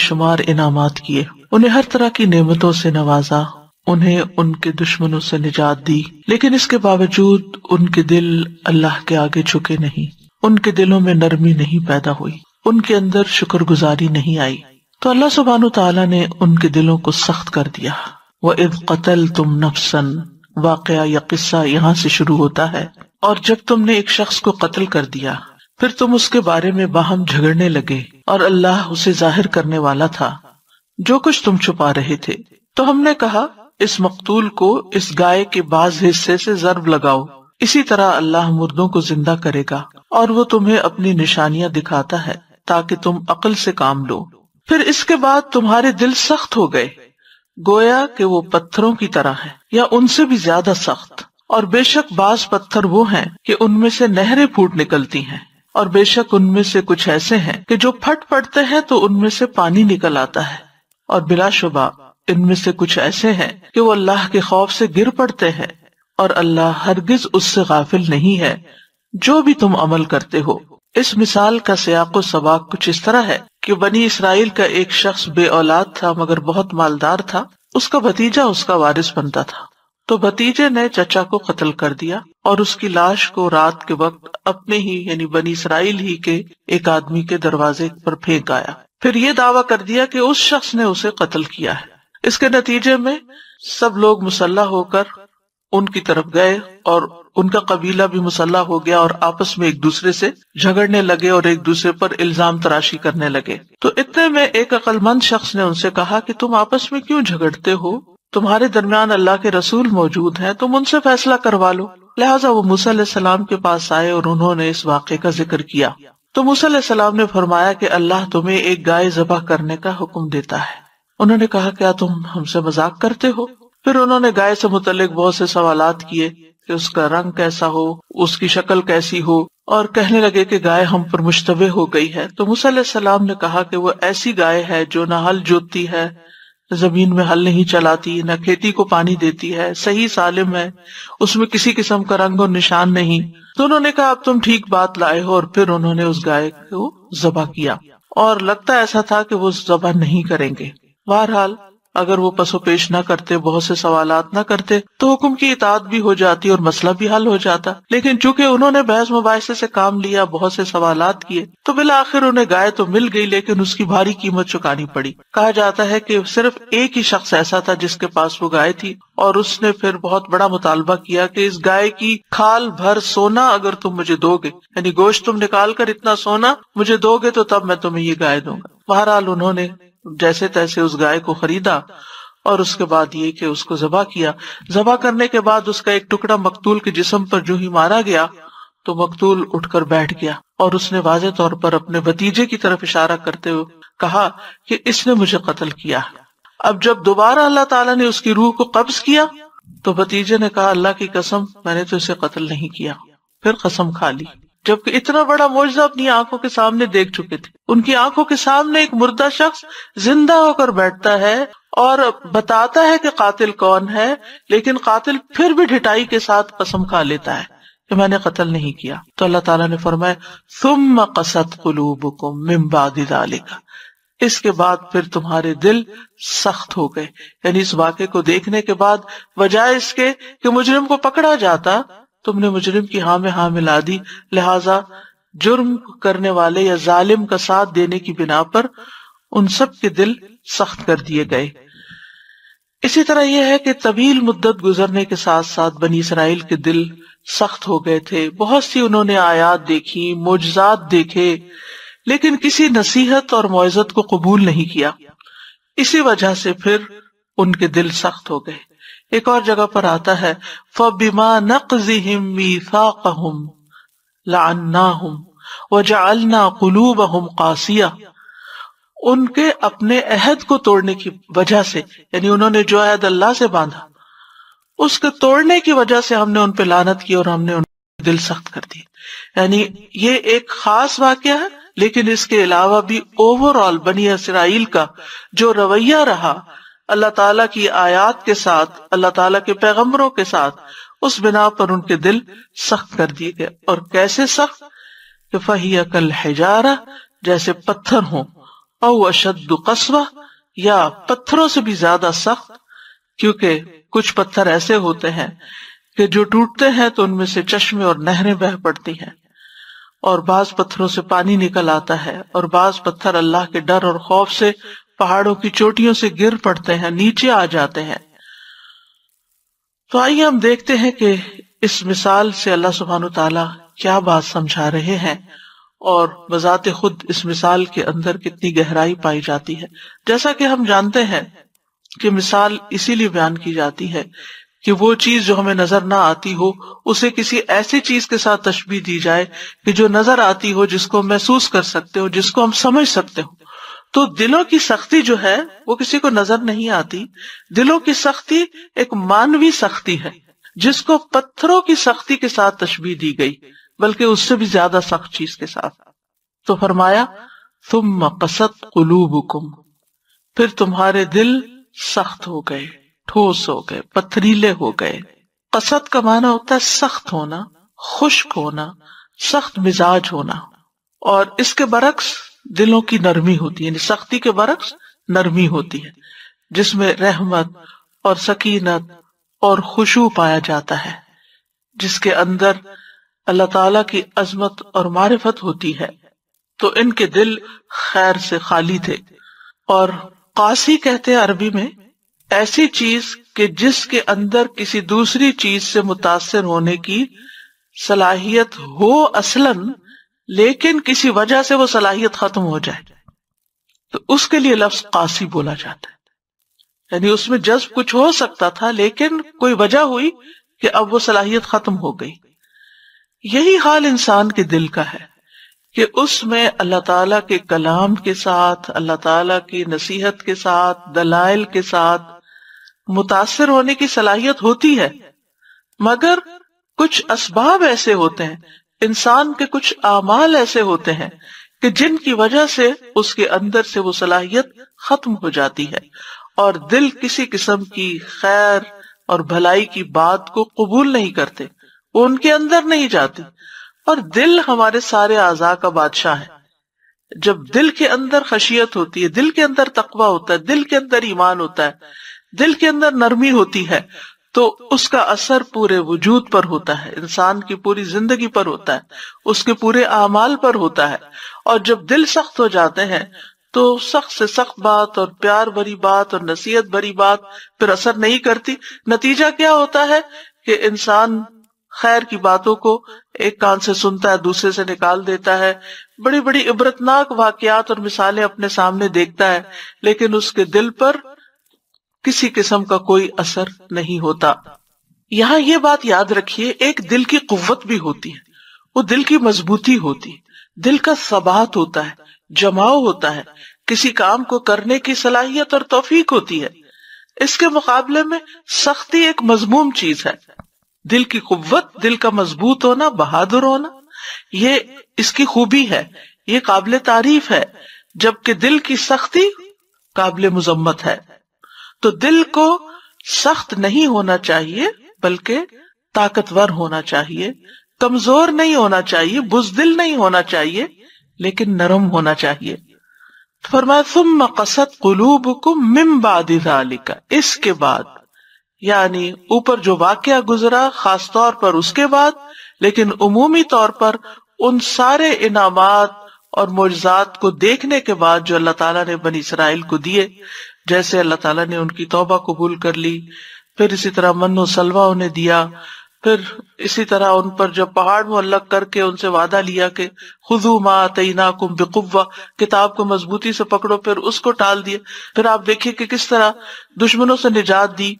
شمار انعامات کیے۔ انہیں ہر طرح کی نعمتوں سے نوازا۔ انہیں ان کے دشمنوں سے نجات دی۔ لیکن اس کے باوجود ان کے دل اللہ کے آگے جھکے نہیں۔ ان کے دلوں میں نرمی نہیں پیدا ہوئی۔ ان کے اندر شکر گزاری نہیں آئی۔ تو اللہ سبحان تعالیٰ نے ان کے دلوں کو سخت کر دیا۔ وہ اب قتل تم نفسن واقعہ یا قصہ یہاں سے شروع ہوتا ہے۔ اور جب تم نے ایک شخص کو قتل کر دیا۔ پھر تم اس کے بارے میں باہم جھگڑنے لگے اور اللہ اسے ظاہر کرنے والا تھا۔ جو کچھ تم چھپا رہے تھے۔ تو ہم نے کہا، اس مقتول کو اس گائے کے بعض حصے سے ضرب لگاؤ۔ اسی طرح اللہ مردوں کو زندہ کرے گا اور وہ تمہیں اپنی نشانیاں دکھاتا ہے تاکہ تم عقل سے کام لو۔ پھر اس کے بعد تمہارے دل سخت ہو گئے۔ گویا کہ وہ پتھروں کی طرح ہے یا ان سے بھی زیادہ سخت۔ اور بے شک بعض پتھر وہ ہیں کہ ان میں سے نہریں پھوٹ نکلتی ہیں۔ اور بے شک ان میں سے کچھ ایسے ہیں کہ جو پھٹ پڑتے ہیں تو ان میں سے پانی نکل آتا ہے۔ اور بلا شبہ، ان میں سے کچھ ایسے ہیں کہ وہ اللہ کے خوف سے گر پڑتے ہیں۔ اور اللہ ہرگز اس سے غافل نہیں ہے۔ جو بھی تم عمل کرتے ہو۔ اس مثال کا سیاق و سباق کچھ اس طرح ہے کہ بنی اسرائیل کا ایک شخص بے اولاد تھا مگر بہت مالدار تھا۔ اس کا بھتیجا اس کا وارث بنتا تھا۔ تو بھتیجے نے چچا کو قتل کر دیا اور اس کی لاش کو رات کے وقت اپنے ہی یعنی بنی اسرائیل ہی کے ایک آدمی کے دروازے پر پھینک آیا۔ پھر یہ دعویٰ کر دیا کہ اس شخص نے اسے قتل کیا ہے۔ اس کے نتیجے میں سب لوگ مسلح ہو کر ان کی طرف گئے اور ان کا قبیلہ بھی مسلح ہو گیا اور آپس میں ایک دوسرے سے جھگڑنے لگے اور ایک دوسرے پر الزام تراشی کرنے لگے۔ تو اتنے میں ایک عقل مند شخص نے ان سے کہا کہ تم آپس میں کیوں جھگڑتے ہو؟ تمہارے درمیان اللہ کے رسول موجود ہیں، تم ان سے فیصلہ کروا لو۔ لہٰذا وہ علیہ السلام کے پاس آئے اور انہوں نے اس واقعے کا ذکر کیا۔ تو علیہ السلام نے فرمایا کہ اللہ تمہیں ایک گائے ذبح کرنے کا حکم دیتا ہے۔ انہوں نے کہا، کیا تم ہم سے مذاق کرتے ہو؟ پھر انہوں نے گائے سے متعلق بہت سے سوالات کیے کہ اس کا رنگ کیسا ہو، اس کی شکل کیسی ہو، اور کہنے لگے کہ گائے ہم پر مشتبہ ہو گئی ہے۔ تو علیہ السلام نے کہا کہ وہ ایسی گائے ہے جو نہ ہل جوتتی ہے زمین میں ہل نہیں چلاتی، نہ کھیتی کو پانی دیتی ہے، صحیح سالم ہے، اس میں کسی قسم کا رنگ اور نشان نہیں۔ تو انہوں نے کہا، اب تم ٹھیک بات لائے ہو، اور پھر انہوں نے اس گائے کو ذبح کیا۔ اور لگتا ایسا تھا کہ وہ ذبح نہیں کریں گے۔ بہرحال اگر وہ پسو پیش نہ کرتے، بہت سے سوالات نہ کرتے، تو حکم کی اطاعت بھی ہو جاتی اور مسئلہ بھی حل ہو جاتا۔ لیکن چونکہ انہوں نے بحث مباحثے سے کام لیا، بہت سے سوالات کیے، تو بالآخر انہیں گائے تو مل گئی، لیکن اس کی بھاری قیمت چکانی پڑی۔ کہا جاتا ہے کہ صرف ایک ہی شخص ایسا تھا جس کے پاس وہ گائے تھی، اور اس نے پھر بہت بڑا مطالبہ کیا کہ اس گائے کی کھال بھر سونا اگر تم مجھے دو گے۔ یعنی گوشت تم نکال کر اتنا سونا مجھے دو گے، تو تب میں تمہیں یہ گائے دوں گا۔ بہرحال انہوں نے جیسے تیسے اس گائے کو خریدا اور اس کے بعد یہ کہ اس کو ذبح کیا۔ ذبح کرنے کے بعد اس کا ایک ٹکڑا مقتول کے جسم پر جو ہی مارا گیا تو مقتول اٹھ کر بیٹھ گیا اور اس نے واضح طور پر اپنے بتیجے کی طرف اشارہ کرتے ہوئے کہا کہ اس نے مجھے قتل کیا۔ اب جب دوبارہ اللہ تعالیٰ نے اس کی روح کو قبض کیا تو بتیجے نے کہا، اللہ کی قسم، میں نے تو اسے قتل نہیں کیا، پھر قسم کھا لی۔ جبکہ اتنا بڑا معاوضہ اپنی آنکھوں کے سامنے دیکھ چکے تھے۔ ان کی آنکھوں کے سامنے ایک مردہ شخص زندہ ہو کر بیٹھتا ہے اور بتاتا ہے کہ قاتل کون ہے، لیکن قاتل پھر بھی ڈٹائی کے ساتھ قسم کھا لیتا ہے کہ میں نے قتل نہیں کیا۔ تو اللہ تعالیٰ نے فرمایا تم قصد قلوب کو ممباد اس کے بعد پھر تمہارے دل سخت ہو گئے۔ یعنی اس واقعے کو دیکھنے کے بعد وجائے اس کے کہ مجرم کو پکڑا جاتا تم نے مجرم کی ہاں میں ہاں ملا دی۔ لہذا جرم کرنے والے یا ظالم کا ساتھ دینے کی بنا پر ان سب کے دل سخت کر دیے گئے۔ اسی طرح یہ ہے کہ طویل مدت گزرنے کے ساتھ ساتھ بنی اسرائیل کے دل سخت ہو گئے تھے۔ بہت سی انہوں نے آیات دیکھی، معجزات دیکھے، لیکن کسی نصیحت اور معزت کو قبول نہیں کیا۔ اسی وجہ سے پھر ان کے دل سخت ہو گئے۔ ایک اور جگہ پر آتا ہے فبیما نقزہم میثاقہم لعناہم وجعلنا قلوبہم قاسیہ ان کے اپنے عہد کو توڑنے کی وجہ سے یعنی انہوں نے جو عہد اللہ سے باندھا، اس کے توڑنے کی وجہ سے ہم نے ان پہ لانت کی اور ہم نے ان دل سخت کر دی۔ یعنی یہ ایک خاص واقعہ ہے، لیکن اس کے علاوہ بھی اوور آل بنی اسرائیل کا جو رویہ رہا اللہ تعالیٰ کی آیات کے ساتھ، اللہ تعالیٰ کے پیغمبروں کے ساتھ اس بنا پر ان کے دل سخت کر دیے گئے۔ اور کیسے سخت؟ کہ فہی عقل جیسے پتھر ہوں۔ او اشد قصوہ یا پتھروں سے بھی زیادہ سخت، کیونکہ کچھ پتھر ایسے ہوتے ہیں کہ جو ٹوٹتے ہیں تو ان میں سے چشمے اور نہریں بہ پڑتی ہیں۔ اور بعض پتھروں سے پانی نکل آتا ہے، اور بعض پتھر اللہ کے ڈر اور خوف سے پہاڑوں کی چوٹیوں سے گر پڑتے ہیں، نیچے آ جاتے ہیں۔ تو آئیے ہم دیکھتے ہیں کہ اس مثال سے اللہ سبحان تعالی کیا بات سمجھا رہے ہیں اور بذات خود اس مثال کے اندر کتنی گہرائی پائی جاتی ہے۔ جیسا کہ ہم جانتے ہیں کہ مثال اسی لیے بیان کی جاتی ہے کہ وہ چیز جو ہمیں نظر نہ آتی ہو، اسے کسی ایسی چیز کے ساتھ تشبیح دی جائے کہ جو نظر آتی ہو جس کو محسوس کر سکتے ہو، جس کو ہم سمجھ سکتے ہو۔ تو دلوں کی سختی جو ہے وہ کسی کو نظر نہیں آتی۔ دلوں کی سختی ایک مانوی سختی ہے، جس کو پتھروں کی سختی کے ساتھ تشبیح دی گئی، بلکہ اس سے بھی زیادہ سخت چیز کے ساتھ۔ تو فرمایا تم مقصد قلوب پھر تمہارے دل سخت ہو گئے، ٹھوس ہو گئے، پتھریلے ہو گئے۔ قصد کا معنی ہوتا ہے سخت ہونا، خشک ہونا، سخت مزاج ہونا۔ اور اس کے برعکس دلوں کی نرمی ہوتی ہے یعنی سختی کے برعکس نرمی ہوتی ہے، جس میں رحمت اور سکینت اور خوشبو پایا جاتا ہے، جس کے اندر اللہ تعالی کی عظمت اور معرفت ہوتی ہے۔ تو ان کے دل خیر سے خالی تھے۔ اور قاسی کہتے عربی میں، ایسی چیز کہ جس کے اندر کسی دوسری چیز سے متاثر ہونے کی صلاحیت ہو اصلاً لیکن کسی وجہ سے وہ صلاحیت ختم ہو جائے۔ تو اس کے لیے لفظ قاسی بولا جاتا ہے۔ یعنی اس میں جذب کچھ ہو سکتا تھا، لیکن کوئی وجہ ہوئی کہ اب وہ صلاحیت ختم ہو گئی۔ یہی حال انسان کے دل کا ہے کہ اس میں اللہ تعالی کے کلام کے ساتھ، اللہ تعالی کی نصیحت کے ساتھ، دلائل کے ساتھ متاثر ہونے کی صلاحیت ہوتی ہے۔ مگر کچھ اسباب ایسے ہوتے ہیں انسان کے کچھ اعمال ایسے ہوتے ہیں کہ جن کی وجہ سے اس کے اندر سے وہ صلاحیت ختم ہو جاتی ہے اور دل کسی قسم کی خیر اور بھلائی کی بات کو قبول نہیں کرتے، وہ ان کے اندر نہیں جاتی اور دل ہمارے سارے اعضاء کا بادشاہ ہے۔ جب دل کے اندر خشیت ہوتی ہے، دل کے اندر تقوی ہوتا ہے، دل کے اندر ایمان ہوتا ہے، دل کے اندر نرمی ہوتی ہے تو اس کا اثر پورے وجود پر ہوتا ہے۔ انسان کی پوری زندگی پر ہوتا ہے۔ اس کے پورے اعمال پر ہوتا ہے۔ اور جب دل سخت ہو جاتے ہیں تو سخت سے سخت بات اور پیار بھری بات اور نصیحت بھری بات پھر اثر نہیں کرتی۔ نتیجہ کیا ہوتا ہے کہ انسان خیر کی باتوں کو ایک کان سے سنتا ہے، دوسرے سے نکال دیتا ہے۔ بڑی بڑی عبرتناک واقعات اور مثالیں اپنے سامنے دیکھتا ہے، لیکن اس کے دل پر کسی قسم کا کوئی اثر نہیں ہوتا۔ یہاں یہ بات یاد رکھیے، ایک دل کی قوت بھی ہوتی ہے، وہ دل کی مضبوطی ہوتی دل کا ثبات ہوتا ہے، جماؤ ہوتا ہے۔ کسی کام کو کرنے کی صلاحیت اور توفیق ہوتی ہے۔ اس کے مقابلے میں سختی ایک مضموم چیز ہے۔ دل کی قوت، دل کا مضبوط ہونا، بہادر ہونا، یہ اس کی خوبی ہے۔ یہ قابل تعریف ہے، جبکہ دل کی سختی قابل مذمت ہے۔ تو دل کو سخت نہیں ہونا چاہیے، بلکہ طاقتور ہونا چاہیے۔ کمزور نہیں ہونا چاہیے، بزدل نہیں ہونا چاہیے، لیکن نرم ہونا چاہیے۔ فرمایا، ثم قصد قلوبکم من بعد ذالک۔ اس کے بعد یعنی اوپر جو واقعہ گزرا، خاص طور پر اس کے بعد، لیکن عمومی طور پر ان سارے انعامات اور معجزات کو دیکھنے کے بعد جو اللہ تعالیٰ نے بنی اسرائیل کو دیے جیسے اللہ تعالیٰ نے ان کی توبہ قبول کر لی، پھر اسی طرح من و سلوا انہیں دیا، پھر اسی طرح ان پر جب پہاڑ معلق کر کے ان سے وعدہ لیا کہ خزو ماں تعینہ کم بقوا کتاب کو مضبوطی سے پکڑو، پھر اس کو ٹال دیا پھر آپ دیکھیے کہ کس طرح دشمنوں سے نجات دی،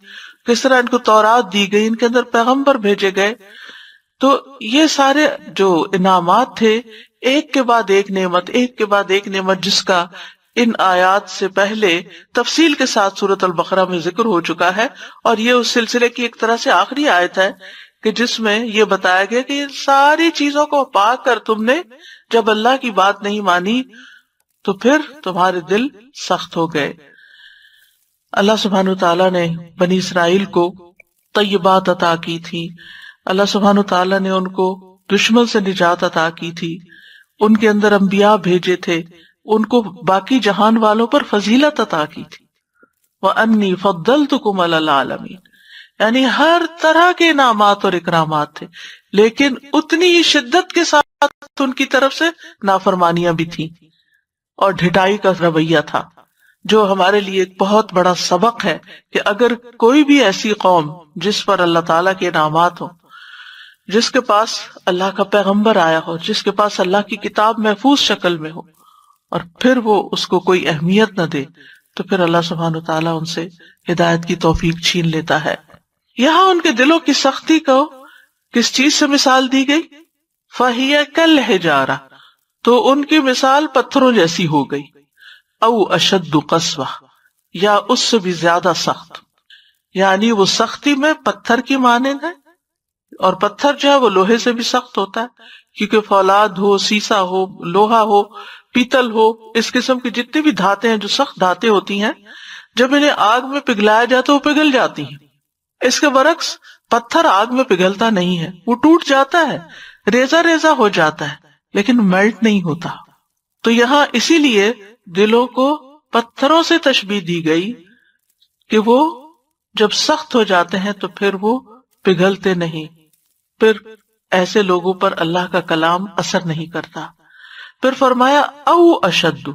کس طرح ان کو تورات دی گئی، ان کے اندر پیغمبر بھیجے گئے۔ تو یہ سارے جو انعامات تھے، ایک کے بعد ایک نعمت، ایک کے بعد ایک نعمت، جس کا ان آیات سے پہلے تفصیل کے ساتھ سورت البقرہ میں ذکر ہو چکا ہے اور یہ اس سلسلے کی ایک طرح سے آخری آیت ہے کہ جس میں یہ بتایا گیا کہ ساری چیزوں کو پا کر تم نے جب اللہ کی بات نہیں مانی تو پھر تمہارے دل سخت ہو گئے۔ اللہ سبحان تعالیٰ نے بنی اسرائیل کو طیبات عطا کی تھی۔ اللہ سبحان تعالیٰ نے ان کو دشمن سے نجات عطا کی تھی۔ ان کے اندر انبیاء بھیجے تھے۔ ان کو باقی جہان والوں پر فضیلت عطا کی تھی۔ وہ انی فدل تو العالمین یعنی ہر طرح کے انعامات اور اکرامات تھے، لیکن اتنی ہی شدت کے ساتھ ان کی طرف سے نافرمانیاں بھی تھیں۔ اور ڈھٹائی کا رویہ تھا، جو ہمارے لیے ایک بہت بڑا سبق ہے کہ اگر کوئی بھی ایسی قوم جس پر اللہ تعالیٰ کے انعامات ہوں، جس کے پاس اللہ کا پیغمبر آیا ہو، جس کے پاس اللہ کی کتاب محفوظ شکل میں ہو اور پھر وہ اس کو کوئی اہمیت نہ دے، تو پھر اللہ سبحان و تعالیٰ ان سے ہدایت کی توفیق چھین لیتا ہے۔ یہاں ان کے دلوں کی سختی کو کس چیز سے مثال دی گئی؟ فہیا کل ہے جا رہا تو ان کی مثال پتھروں جیسی ہو گئی۔ او اشد قصوہ یا اس سے بھی زیادہ سخت۔ یعنی وہ سختی میں پتھر کی مانند ہے، اور پتھر جو ہے وہ لوہے سے بھی سخت ہوتا ہے، کیونکہ فولاد ہو، سیسا ہو، لوہا ہو پیتل ہو، اس قسم کی جتنی بھی دھاتے ہیں جو سخت دھاتے ہوتی ہیں، جب انہیں آگ میں پگھلایا جاتا وہ پگھل جاتی ہیں۔ اس کے برعکس، پتھر آگ میں پگھلتا نہیں ہے، وہ ٹوٹ جاتا ہے ریزا ریزا ہو جاتا ہے، لیکن میلٹ نہیں ہوتا۔ تو یہاں اسی لیے دلوں کو پتھروں سے تشبیح دی گئی کہ وہ جب سخت ہو جاتے ہیں تو پھر وہ پگھلتے نہیں۔ پھر ایسے لوگوں پر اللہ کا کلام اثر نہیں کرتا۔ پھر فرمایا، او اشد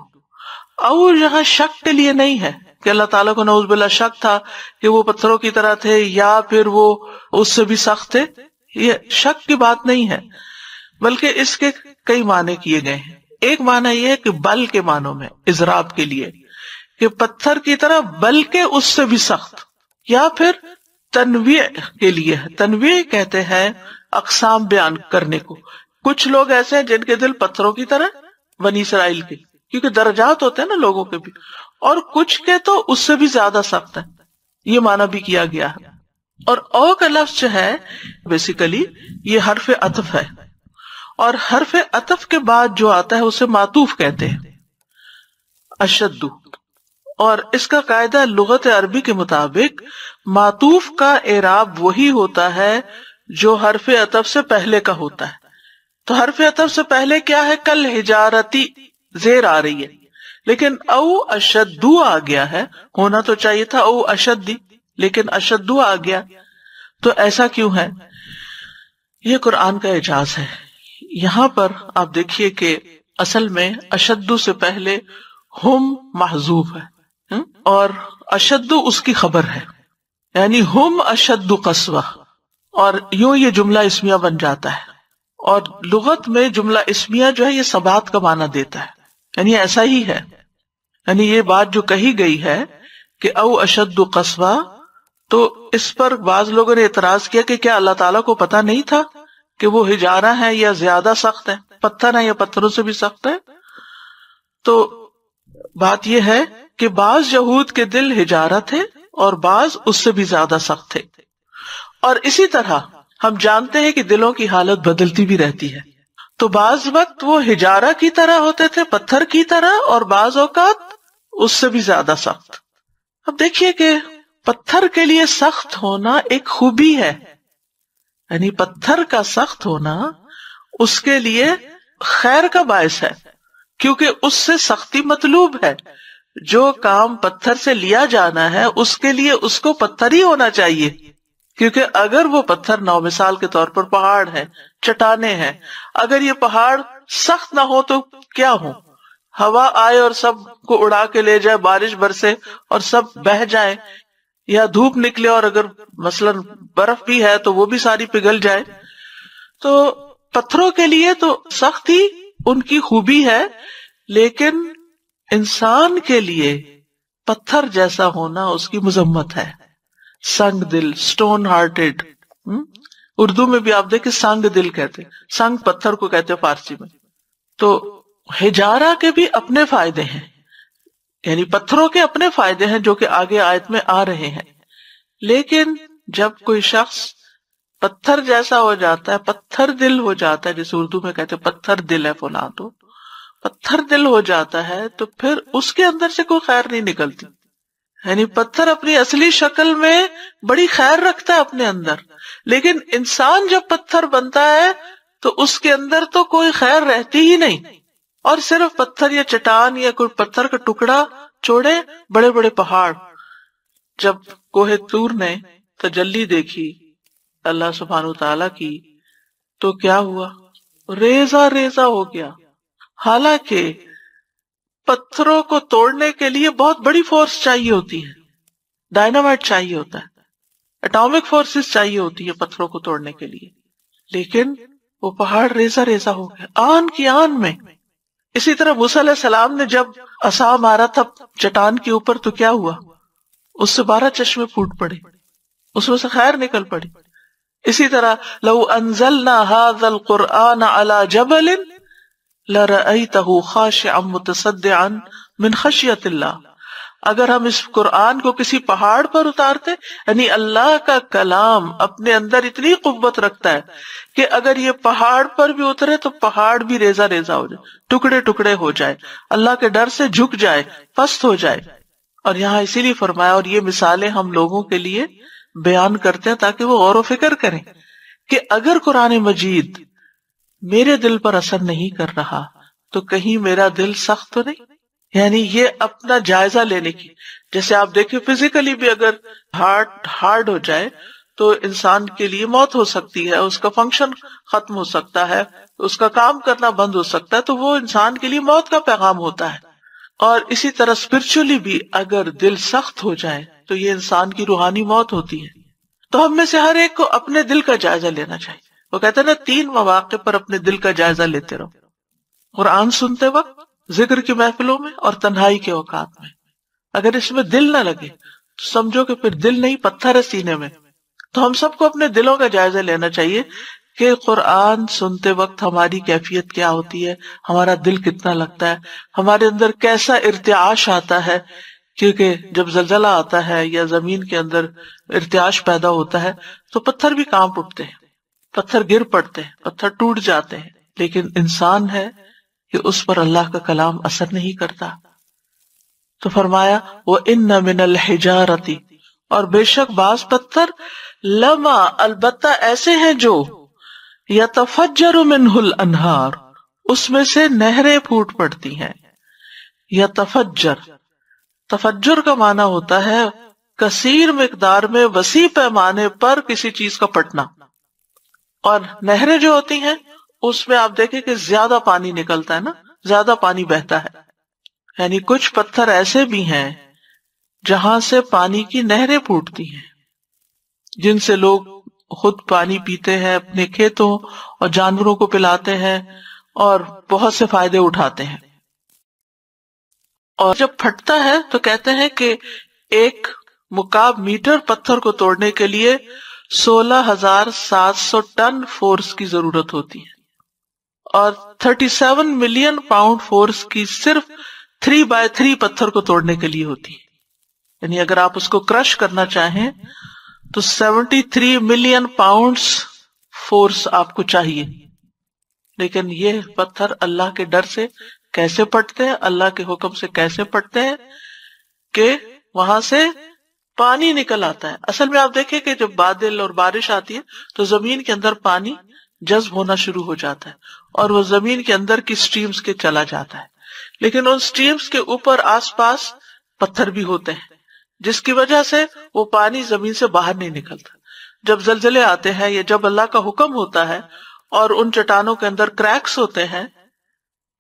او یہاں شک کے لیے نہیں ہے کہ اللہ تعالیٰ کو نوز بلا شک تھا کہ وہ پتھروں کی طرح تھے یا پھر وہ اس سے بھی سخت تھے۔ یہ شک کی بات نہیں ہے، بلکہ اس کے کئی معنی کیے گئے ہیں۔ ایک معنی یہ ہے کہ بل کے معنوں میں، اضراب کے لیے، کہ پتھر کی طرح بلکہ اس سے بھی سخت، یا پھر تنوع کے لیے تنوع کہتے ہیں اقسام بیان کرنے کو۔ کچھ لوگ ایسے ہیں جن کے دل پتھروں کی طرح بنی اسرائیل کے، کیونکہ درجات ہوتے ہیں نا لوگوں کے بھی۔ اور کچھ کے تو اس سے بھی زیادہ سخت ہے یہ مانا بھی کیا گیا ہے۔ اور او کا لفظ جو ہے بیسیکلی یہ حرف اطف ہے۔ اور حرف اطف کے بعد جو آتا ہے اسے ماتوف کہتے ہیں۔ اشد۔ اور اس کا قاعدہ لغت عربی کے مطابق ماتوف کا اعراب وہی ہوتا ہے جو حرف اطف سے پہلے کا ہوتا ہے۔ تو حرف اطف سے پہلے کیا ہے؟ کل ہجارتی، زیر آ رہی ہے۔ لیکن او اشدو آ گیا ہے۔ ہونا تو چاہیے تھا او اشدی، لیکن اشدو آ گیا۔ تو ایسا کیوں ہے؟ یہ قرآن کا اعجاز ہے۔ یہاں پر آپ دیکھیے کہ اصل میں اشدو سے پہلے ہم محضوب ہے۔ اور اشدو اس کی خبر ہے۔ یعنی ہم اشد قصوہ اور یوں یہ جملہ اسمیہ بن جاتا ہے۔ اور لغت میں جملہ اسمیہ جو ہے یہ سبات کا معنی دیتا ہے۔ یعنی ایسا ہی ہے۔ یعنی یہ بات جو کہی گئی ہے کہ او اشد قصبہ، تو اس پر بعض لوگوں نے اعتراض کیا کہ کیا اللہ تعالیٰ کو پتا نہیں تھا کہ وہ ہجارہ ہے یا زیادہ سخت ہے پتھر ہے یا پتھروں سے بھی سخت ہے تو بات یہ ہے کہ بعض یہود کے دل ہجارت ہے اور بعض اس سے بھی زیادہ سخت تھے۔ اور اسی طرح ہم جانتے ہیں کہ دلوں کی حالت بدلتی بھی رہتی ہے۔ تو بعض وقت وہ ہجارہ کی طرح ہوتے تھے، پتھر کی طرح، اور بعض اوقات اس سے بھی زیادہ سخت۔ اب دیکھیے کہ پتھر کے لیے سخت ہونا ایک خوبی ہے۔ یعنی پتھر کا سخت ہونا اس کے لیے خیر کا باعث ہے، کیونکہ اس سے سختی مطلوب ہے۔ جو کام پتھر سے لیا جانا ہے، اس کے لیے اس کو پتھر ہی ہونا چاہیے۔ کیونکہ اگر وہ پتھر نو مثال کے طور پر پہاڑ ہے چٹانے ہیں، اگر یہ پہاڑ سخت نہ ہو تو کیا ہو ہوا آئے اور سب کو اڑا کے لے جائے، بارش برسے اور سب بہ جائے یا دھوپ نکلے اور اگر مثلاً برف بھی ہے تو وہ بھی ساری پگھل جائے۔ تو پتھروں کے لیے تو سخت ہی ان کی خوبی ہے، لیکن انسان کے لیے پتھر جیسا ہونا اس کی مذمت ہے۔ سنگ دل اسٹون ہارٹیڈ اردو میں بھی آپ دیکھیں سنگ دل کہتے سنگ پتھر کو کہتے فارسی میں. تو ہجارا کے بھی اپنے فائدے ہیں. یعنی پتھروں کے اپنے فائدے ہیں جو کہ آگے آیت میں آ رہے ہیں. لیکن جب کوئی شخص پتھر جیسا ہو جاتا ہے، پتھر دل ہو جاتا ہے، جیسے اردو میں کہتے پتھر دل ہے فلاں تو، پتھر دل ہو جاتا ہے تو پھر اس کے اندر سے کوئی خیر نہیں نکلتی. یعنی پتھر اپنی اصلی شکل میں بڑی خیر رکھتا ہے اپنے اندر۔ لیکن انسان جب پتھر بنتا ہے تو اس کے اندر تو کوئی خیر رہتی ہی نہیں۔ اور صرف پتھر یا چٹان یا کوئی پتھر کا ٹکڑا چھوڑے بڑے بڑے پہاڑ۔ جب کوہ تور نے تجلی دیکھی اللہ سبحان تعالی کی، تو کیا ہوا؟ ریزا ریزا ہو گیا۔ حالانکہ پتھروں کو توڑنے کے لیے بہت بڑی فورس چاہیے ہوتی ہے۔ ڈائنامائٹ چاہیے ہوتا ہے۔ اٹامک فورسز چاہیے ہوتی ہے پتھروں کو توڑنے کے لیے۔ لیکن وہ پہاڑ ریزا ریزا ہو گیا آن کی آن میں۔ اسی طرح موسیٰ علیہ السلام نے جب اصا مارا تھا چٹان کے اوپر تو کیا ہوا؟ اس سے بارہ چشمے پھوٹ پڑے۔ اس میں سے خیر نکل پڑی۔ اسی طرح لو انزلنا هذا القرآن على جبل لرأيته خاشعا متصدعا من خشیت اللہ اگر ہم اس قرآن کو کسی پہاڑ پر اتارتے یعنی اللہ کا کلام اپنے اندر اتنی قوت رکھتا ہے کہ اگر یہ پہاڑ پر بھی اترے تو پہاڑ بھی ریزا ریزا ہو جائے، ٹکڑے ٹکڑے ہو جائے۔ اللہ کے ڈر سے جھک جائے، پست ہو جائے۔ اور یہاں اسی لیے فرمایا، اور یہ مثالیں ہم لوگوں کے لیے بیان کرتے ہیں تاکہ وہ غور و فکر کریں کہ اگر قرآن مجید میرے دل پر اثر نہیں کر رہا، تو کہیں میرا دل سخت تو نہیں؟ یعنی یہ اپنا جائزہ لینے کی، جیسے آپ دیکھیں فزیکلی بھی اگر ہارٹ ہارڈ ہو جائے، تو انسان کے لیے موت ہو سکتی ہے، اس کا فنکشن ختم ہو سکتا ہے، اس کا کام کرنا بند ہو سکتا ہے، تو وہ انسان کے لیے موت کا پیغام ہوتا ہے۔ اور اسی طرح اسپرچلی بھی اگر دل سخت ہو جائے، تو یہ انسان کی روحانی موت ہوتی ہے۔ تو ہم میں سے ہر ایک کو اپنے دل کا جائزہ لینا چاہیے۔ وہ کہتے ہیں نا، تین مواقع پر اپنے دل کا جائزہ لیتے رہو۔ قرآن سنتے وقت ذکر کی محفلوں میں اور تنہائی کے اوقات میں۔ اگر اس میں دل نہ لگے، تو سمجھو کہ پھر دل نہیں، پتھر ہے سینے میں۔ تو ہم سب کو اپنے دلوں کا جائزہ لینا چاہیے کہ قرآن سنتے وقت ہماری کیفیت کیا ہوتی ہے، ہمارا دل کتنا لگتا ہے، ہمارے اندر کیسا ارتعاش آتا ہے۔ کیونکہ جب زلزلہ آتا ہے یا زمین کے اندر ارتعاش پیدا ہوتا ہے، تو پتھر بھی کام اٹھتے ہیں۔ پتھر گر پڑتے ہیں، پتھر ٹوٹ جاتے ہیں۔ لیکن انسان ہے کہ اس پر اللہ کا کلام اثر نہیں کرتا۔ تو فرمایا وہ ان من الحجارتی اور بے شک بعض پتھر لما، البتہ ایسے ہیں جو یا تفجر منہ الانہار اس میں سے نہریں پھوٹ پڑتی ہیں۔ یا تفجر تفجر کا معنی ہوتا ہے کثیر مقدار میں وسیع پیمانے پر کسی چیز کا پٹنا۔ اور نہریں جو ہوتی ہیں، اس میں آپ دیکھیں کہ زیادہ پانی نکلتا ہے نا، زیادہ پانی بہتا ہے۔ یعنی کچھ پتھر ایسے بھی ہیں جہاں سے پانی کی نہریں پھوٹتی ہیں۔ جن سے لوگ خود پانی پیتے ہیں اپنے کھیتوں اور جانوروں کو پلاتے ہیں اور بہت سے فائدے اٹھاتے ہیں۔ اور جب پھٹتا ہے تو کہتے ہیں کہ ایک مقاب میٹر پتھر کو توڑنے کے لیے سولہ ہزار سات سو ٹن فورس کی ضرورت ہوتی ہے اور thirty seven million pound force کی صرف تھری بائی تھری پتھر کو توڑنے کے لیے ہوتی ہے۔ یعنی اگر آپ اس کو کرش کرنا چاہیں تو seventy three million pound force آپ کو چاہیے۔ لیکن یہ پتھر اللہ کے ڈر سے کیسے پٹتے ہیں؟ اللہ کے حکم سے کیسے پٹتے ہیں کہ وہاں سے پانی نکل آتا ہے۔ اصل میں آپ دیکھیں کہ جب بادل اور بارش آتی ہے تو زمین کے اندر پانی جذب ہونا شروع ہو جاتا ہے اور وہ زمین کے اندر کی اسٹریمس کے چلا جاتا ہے۔ لیکن ان اسٹریمس کے اوپر آس پاس پتھر بھی ہوتے ہیں، جس کی وجہ سے وہ پانی زمین سے باہر نہیں نکلتا۔ جب زلزلے آتے ہیں یا جب اللہ کا حکم ہوتا ہے اور ان چٹانوں کے اندر کریکس ہوتے ہیں،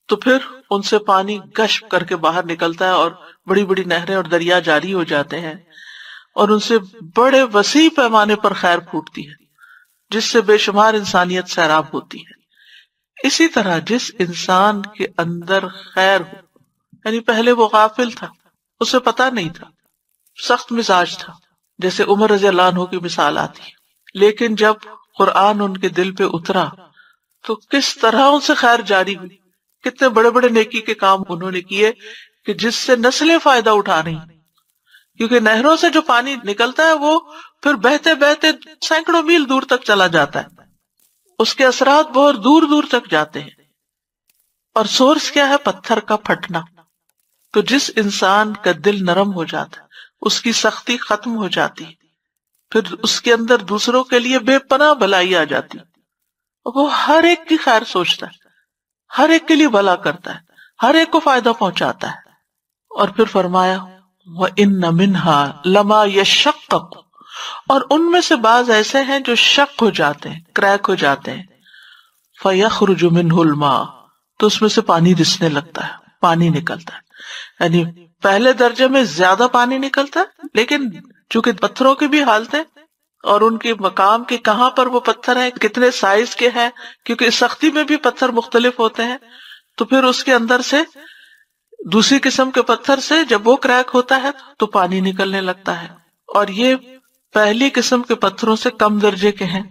تو پھر ان سے پانی گش کر کے باہر نکلتا ہے اور بڑی بڑی نہریں اور دریا جاری ہو جاتے ہیں۔ اور ان سے بڑے وسیع پیمانے پر خیر پھوٹتی ہے، جس سے بے شمار انسانیت سیراب ہوتی ہے۔ اسی طرح جس انسان کے اندر خیر ہو یعنی پہلے وہ غافل تھا، اسے پتا نہیں تھا، سخت مزاج تھا، جیسے عمر رضی اللہ عنہ کی مثال آتی ہے۔ لیکن جب قرآن ان کے دل پہ اترا، تو کس طرح ان سے خیر جاری ہوئی؟ کتنے بڑے بڑے نیکی کے کام انہوں نے کیے کہ جس سے نسلیں فائدہ اٹھا رہی کیونکہ نہروں سے جو پانی نکلتا ہے وہ پھر بہتے بہتے سینکڑوں میل دور تک چلا جاتا ہے۔ اس کے اثرات بہت دور دور تک جاتے ہیں۔ اور سورس کیا ہے؟ پتھر کا پھٹنا۔ تو جس انسان کا دل نرم ہو جاتا ہے، اس کی سختی ختم ہو جاتی پھر اس کے اندر دوسروں کے لیے بے پناہ بلائی آ جاتی وہ ہر ایک کی خیر سوچتا ہے۔ ہر ایک کے لیے بلا کرتا ہے۔ ہر ایک کو فائدہ پہنچاتا ہے۔ اور پھر فرمایا وہ ان منہا لما یشق اور ان میں سے بعض ایسے ہیں جو شک ہو جاتے ہیں، کریک ہو جاتے ہیں۔ فیخ رجمن ہلما تو اس میں سے پانی رسنے لگتا ہے، پانی نکلتا ہے۔ یعنی پہلے درجے میں زیادہ پانی نکلتا ہے، لیکن چونکہ پتھروں کی بھی حالت ہے اور ان کے مقام کے کہاں پر وہ پتھر ہیں، کتنے سائز کے ہیں، کیونکہ سختی میں بھی پتھر مختلف ہوتے ہیں، تو پھر اس کے اندر سے دوسری قسم کے پتھر سے جب وہ کریک ہوتا ہے تو پانی نکلنے لگتا ہے۔ اور یہ پہلی قسم کے پتھروں سے کم درجے کے ہیں۔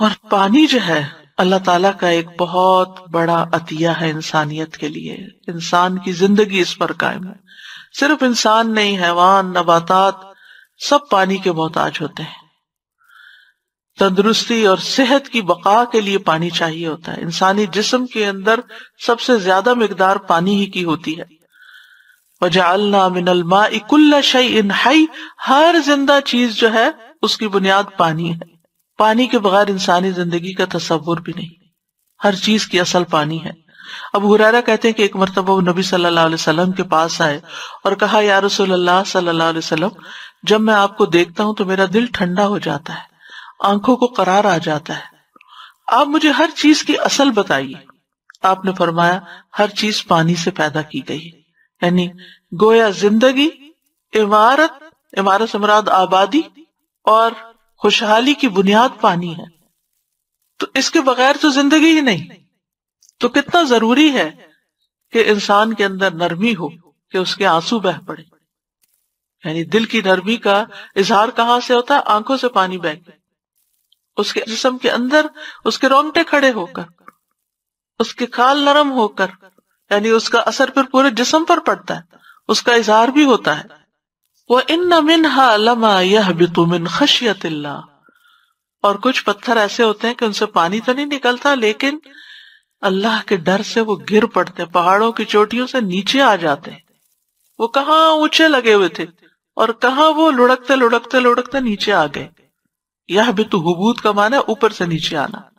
اور پانی جو ہے، اللہ تعالیٰ کا ایک بہت بڑا عطیہ ہے انسانیت کے لیے۔ انسان کی زندگی اس پر قائم ہے۔ صرف انسان نہیں، حیوان، نباتات، سب پانی کے محتاج ہوتے ہیں۔ تندرستی اور صحت کی بقا کے لیے پانی چاہیے ہوتا ہے۔ انسانی جسم کے اندر سب سے زیادہ مقدار پانی ہی کی ہوتی ہے۔ من الماء کل شعی انہائی ہر زندہ چیز جو ہے، اس کی بنیاد پانی ہے۔ پانی کے بغیر انسانی زندگی کا تصور بھی نہیں۔ ہر چیز کی اصل پانی ہے۔ اب حرارا کہتے ہیں کہ ایک مرتبہ وہ نبی صلی اللہ علیہ وسلم کے پاس آئے اور کہا، یا رسول اللہ صلی اللہ علیہ وسلم، جب میں آپ کو دیکھتا ہوں تو میرا دل ٹھنڈا ہو جاتا ہے، آنکھوں کو قرار آ جاتا ہے۔ آپ مجھے ہر چیز کی اصل بتائیے۔ آپ نے فرمایا، ہر چیز پانی سے پیدا کی گئی۔ یعنی گویا زندگی، عمارت عمارت مراد آبادی اور خوشحالی کی بنیاد پانی ہے۔ تو اس کے بغیر تو زندگی ہی نہیں۔ تو کتنا ضروری ہے کہ انسان کے اندر نرمی ہو، کہ اس کے آنسو بہ پڑے۔ یعنی دل کی نرمی کا اظہار کہاں سے ہوتا ہے؟ آنکھوں سے پانی بہ کے۔ اس کے جسم کے اندر اس کے رونگٹے کھڑے ہو کر، اس کے کھال نرم ہو کر یعنی اس کا اثر پھر پورے جسم پر پڑتا ہے، اس کا اظہار بھی ہوتا ہے۔ وہ ان منہا لما یہ من خشیت اللہ اور کچھ پتھر ایسے ہوتے ہیں کہ ان سے پانی تو نہیں نکلتا، لیکن اللہ کے ڈر سے وہ گر پڑتے، پہاڑوں کی چوٹیوں سے نیچے آ جاتے۔ ہیں وہ کہاں اونچے لگے ہوئے تھے اور کہاں وہ لڑکتے لڑکتے لڑکتے نیچے آ گئے۔ یہ بھی تو حبوت کا مانا اوپر سے نیچے آنا۔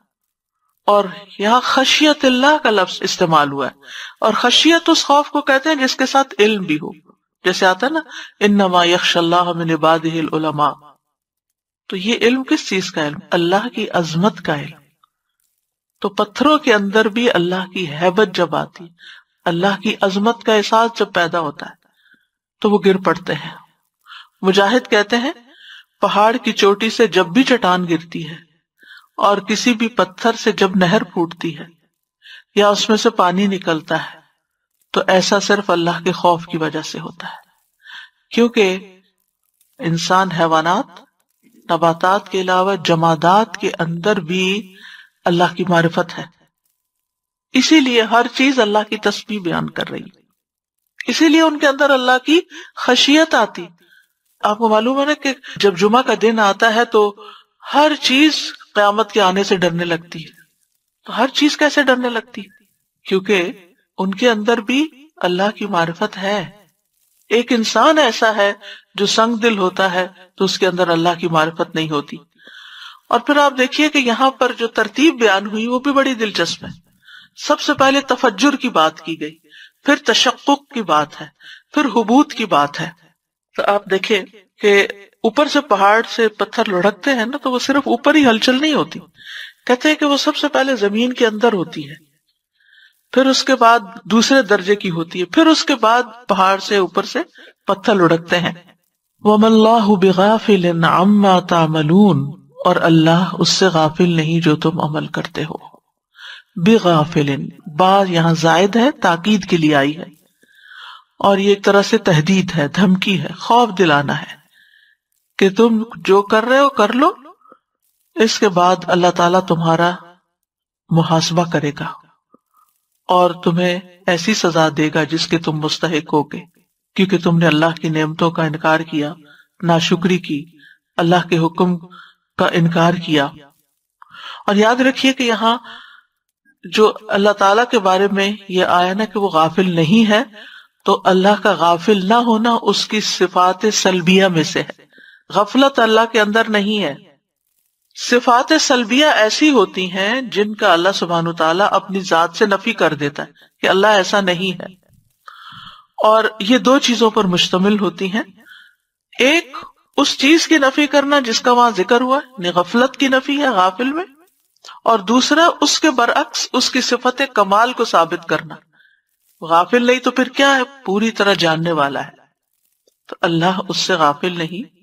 اور یہاں خشیت اللہ کا لفظ استعمال ہوا ہے۔ اور خشیت اس خوف کو کہتے ہیں جس کے ساتھ علم بھی ہو۔ جیسے آتا ہے نا، انما یکش اللہ من عباده العلماء۔ تو یہ علم کس چیز کا علم؟ اللہ کی عظمت کا علم۔ تو پتھروں کے اندر بھی اللہ کی حیبت جب آتی، اللہ کی عظمت کا احساس جب پیدا ہوتا ہے، تو وہ گر پڑتے ہیں۔ مجاہد کہتے ہیں، پہاڑ کی چوٹی سے جب بھی چٹان گرتی ہے اور کسی بھی پتھر سے جب نہر پھوٹتی ہے یا اس میں سے پانی نکلتا ہے، تو ایسا صرف اللہ کے خوف کی وجہ سے ہوتا ہے۔ کیونکہ انسان حیوانات، نباتات کے علاوہ جمادات کے اندر بھی اللہ کی معرفت ہے۔ اسی لیے ہر چیز اللہ کی تسبیح بیان کر رہی اسی لیے ان کے اندر اللہ کی خشیت آتی۔ آپ کو معلوم ہے نا کہ جب جمعہ کا دن آتا ہے تو ہر چیز قیامت کے آنے سے ڈرنے لگتی ہے۔ تو ہر چیز کیسے ڈرنے لگتی؟ کیونکہ ان کے اندر بھی اللہ کی معرفت ہے۔ ایک انسان ایسا ہے جو سنگ دل ہوتا ہے تو اس کے اندر اللہ کی معرفت نہیں ہوتی۔ اور پھر آپ دیکھیے کہ یہاں پر جو ترتیب بیان ہوئی وہ بھی بڑی دلچسپ ہے۔ سب سے پہلے تفجر کی بات کی گئی، پھر تشقق کی بات ہے، پھر حبوت کی بات ہے۔ تو آپ دیکھیں کہ اوپر سے پہاڑ سے پتھر لڑکتے ہیں نا، تو وہ صرف اوپر ہی ہلچل نہیں ہوتی۔ کہتے ہیں کہ وہ سب سے پہلے زمین کے اندر ہوتی ہے۔ پھر اس کے بعد دوسرے درجے کی ہوتی ہے۔ پھر اس کے بعد پہاڑ سے اوپر سے پتھر لڑکتے ہیں۔ وم اللہ بغافل عما تعملون۔ اور اللہ اس سے غافل نہیں جو تم عمل کرتے ہو۔ بغافل با یہاں زائد ہے، تاکید کے لیے آئی ہے۔ اور یہ ایک طرح سے تحدید ہے، دھمکی ہے، خوف دلانا ہے۔ کہ تم جو کر رہے ہو کر لو، اس کے بعد اللہ تعالی تمہارا محاسبہ کرے گا اور تمہیں ایسی سزا دے گا جس کے تم مستحق ہوگے کیونکہ تم نے اللہ کی نعمتوں کا انکار کیا نا شکری کی، اللہ کے حکم کا انکار کیا۔ اور یاد رکھیے کہ یہاں جو اللہ تعالی کے بارے میں یہ آیا نا کہ وہ غافل نہیں ہے، تو اللہ کا غافل نہ ہونا اس کی صفات سلبیہ میں سے ہے۔ غفلت اللہ کے اندر نہیں ہے۔ صفات سلبیہ ایسی ہوتی ہیں جن کا اللہ سبحان تعالیٰ اپنی ذات سے نفی کر دیتا ہے کہ اللہ ایسا نہیں ہے۔ اور یہ دو چیزوں پر مشتمل ہوتی ہیں۔ ایک، اس چیز کی نفی کرنا جس کا وہاں ذکر ہوا یعنی غفلت کی نفی ہے غافل میں۔ اور دوسرا، اس کے برعکس، اس کی صفت کمال کو ثابت کرنا۔ غافل نہیں تو پھر کیا ہے؟ پوری طرح جاننے والا ہے۔ تو اللہ اس سے غافل نہیں۔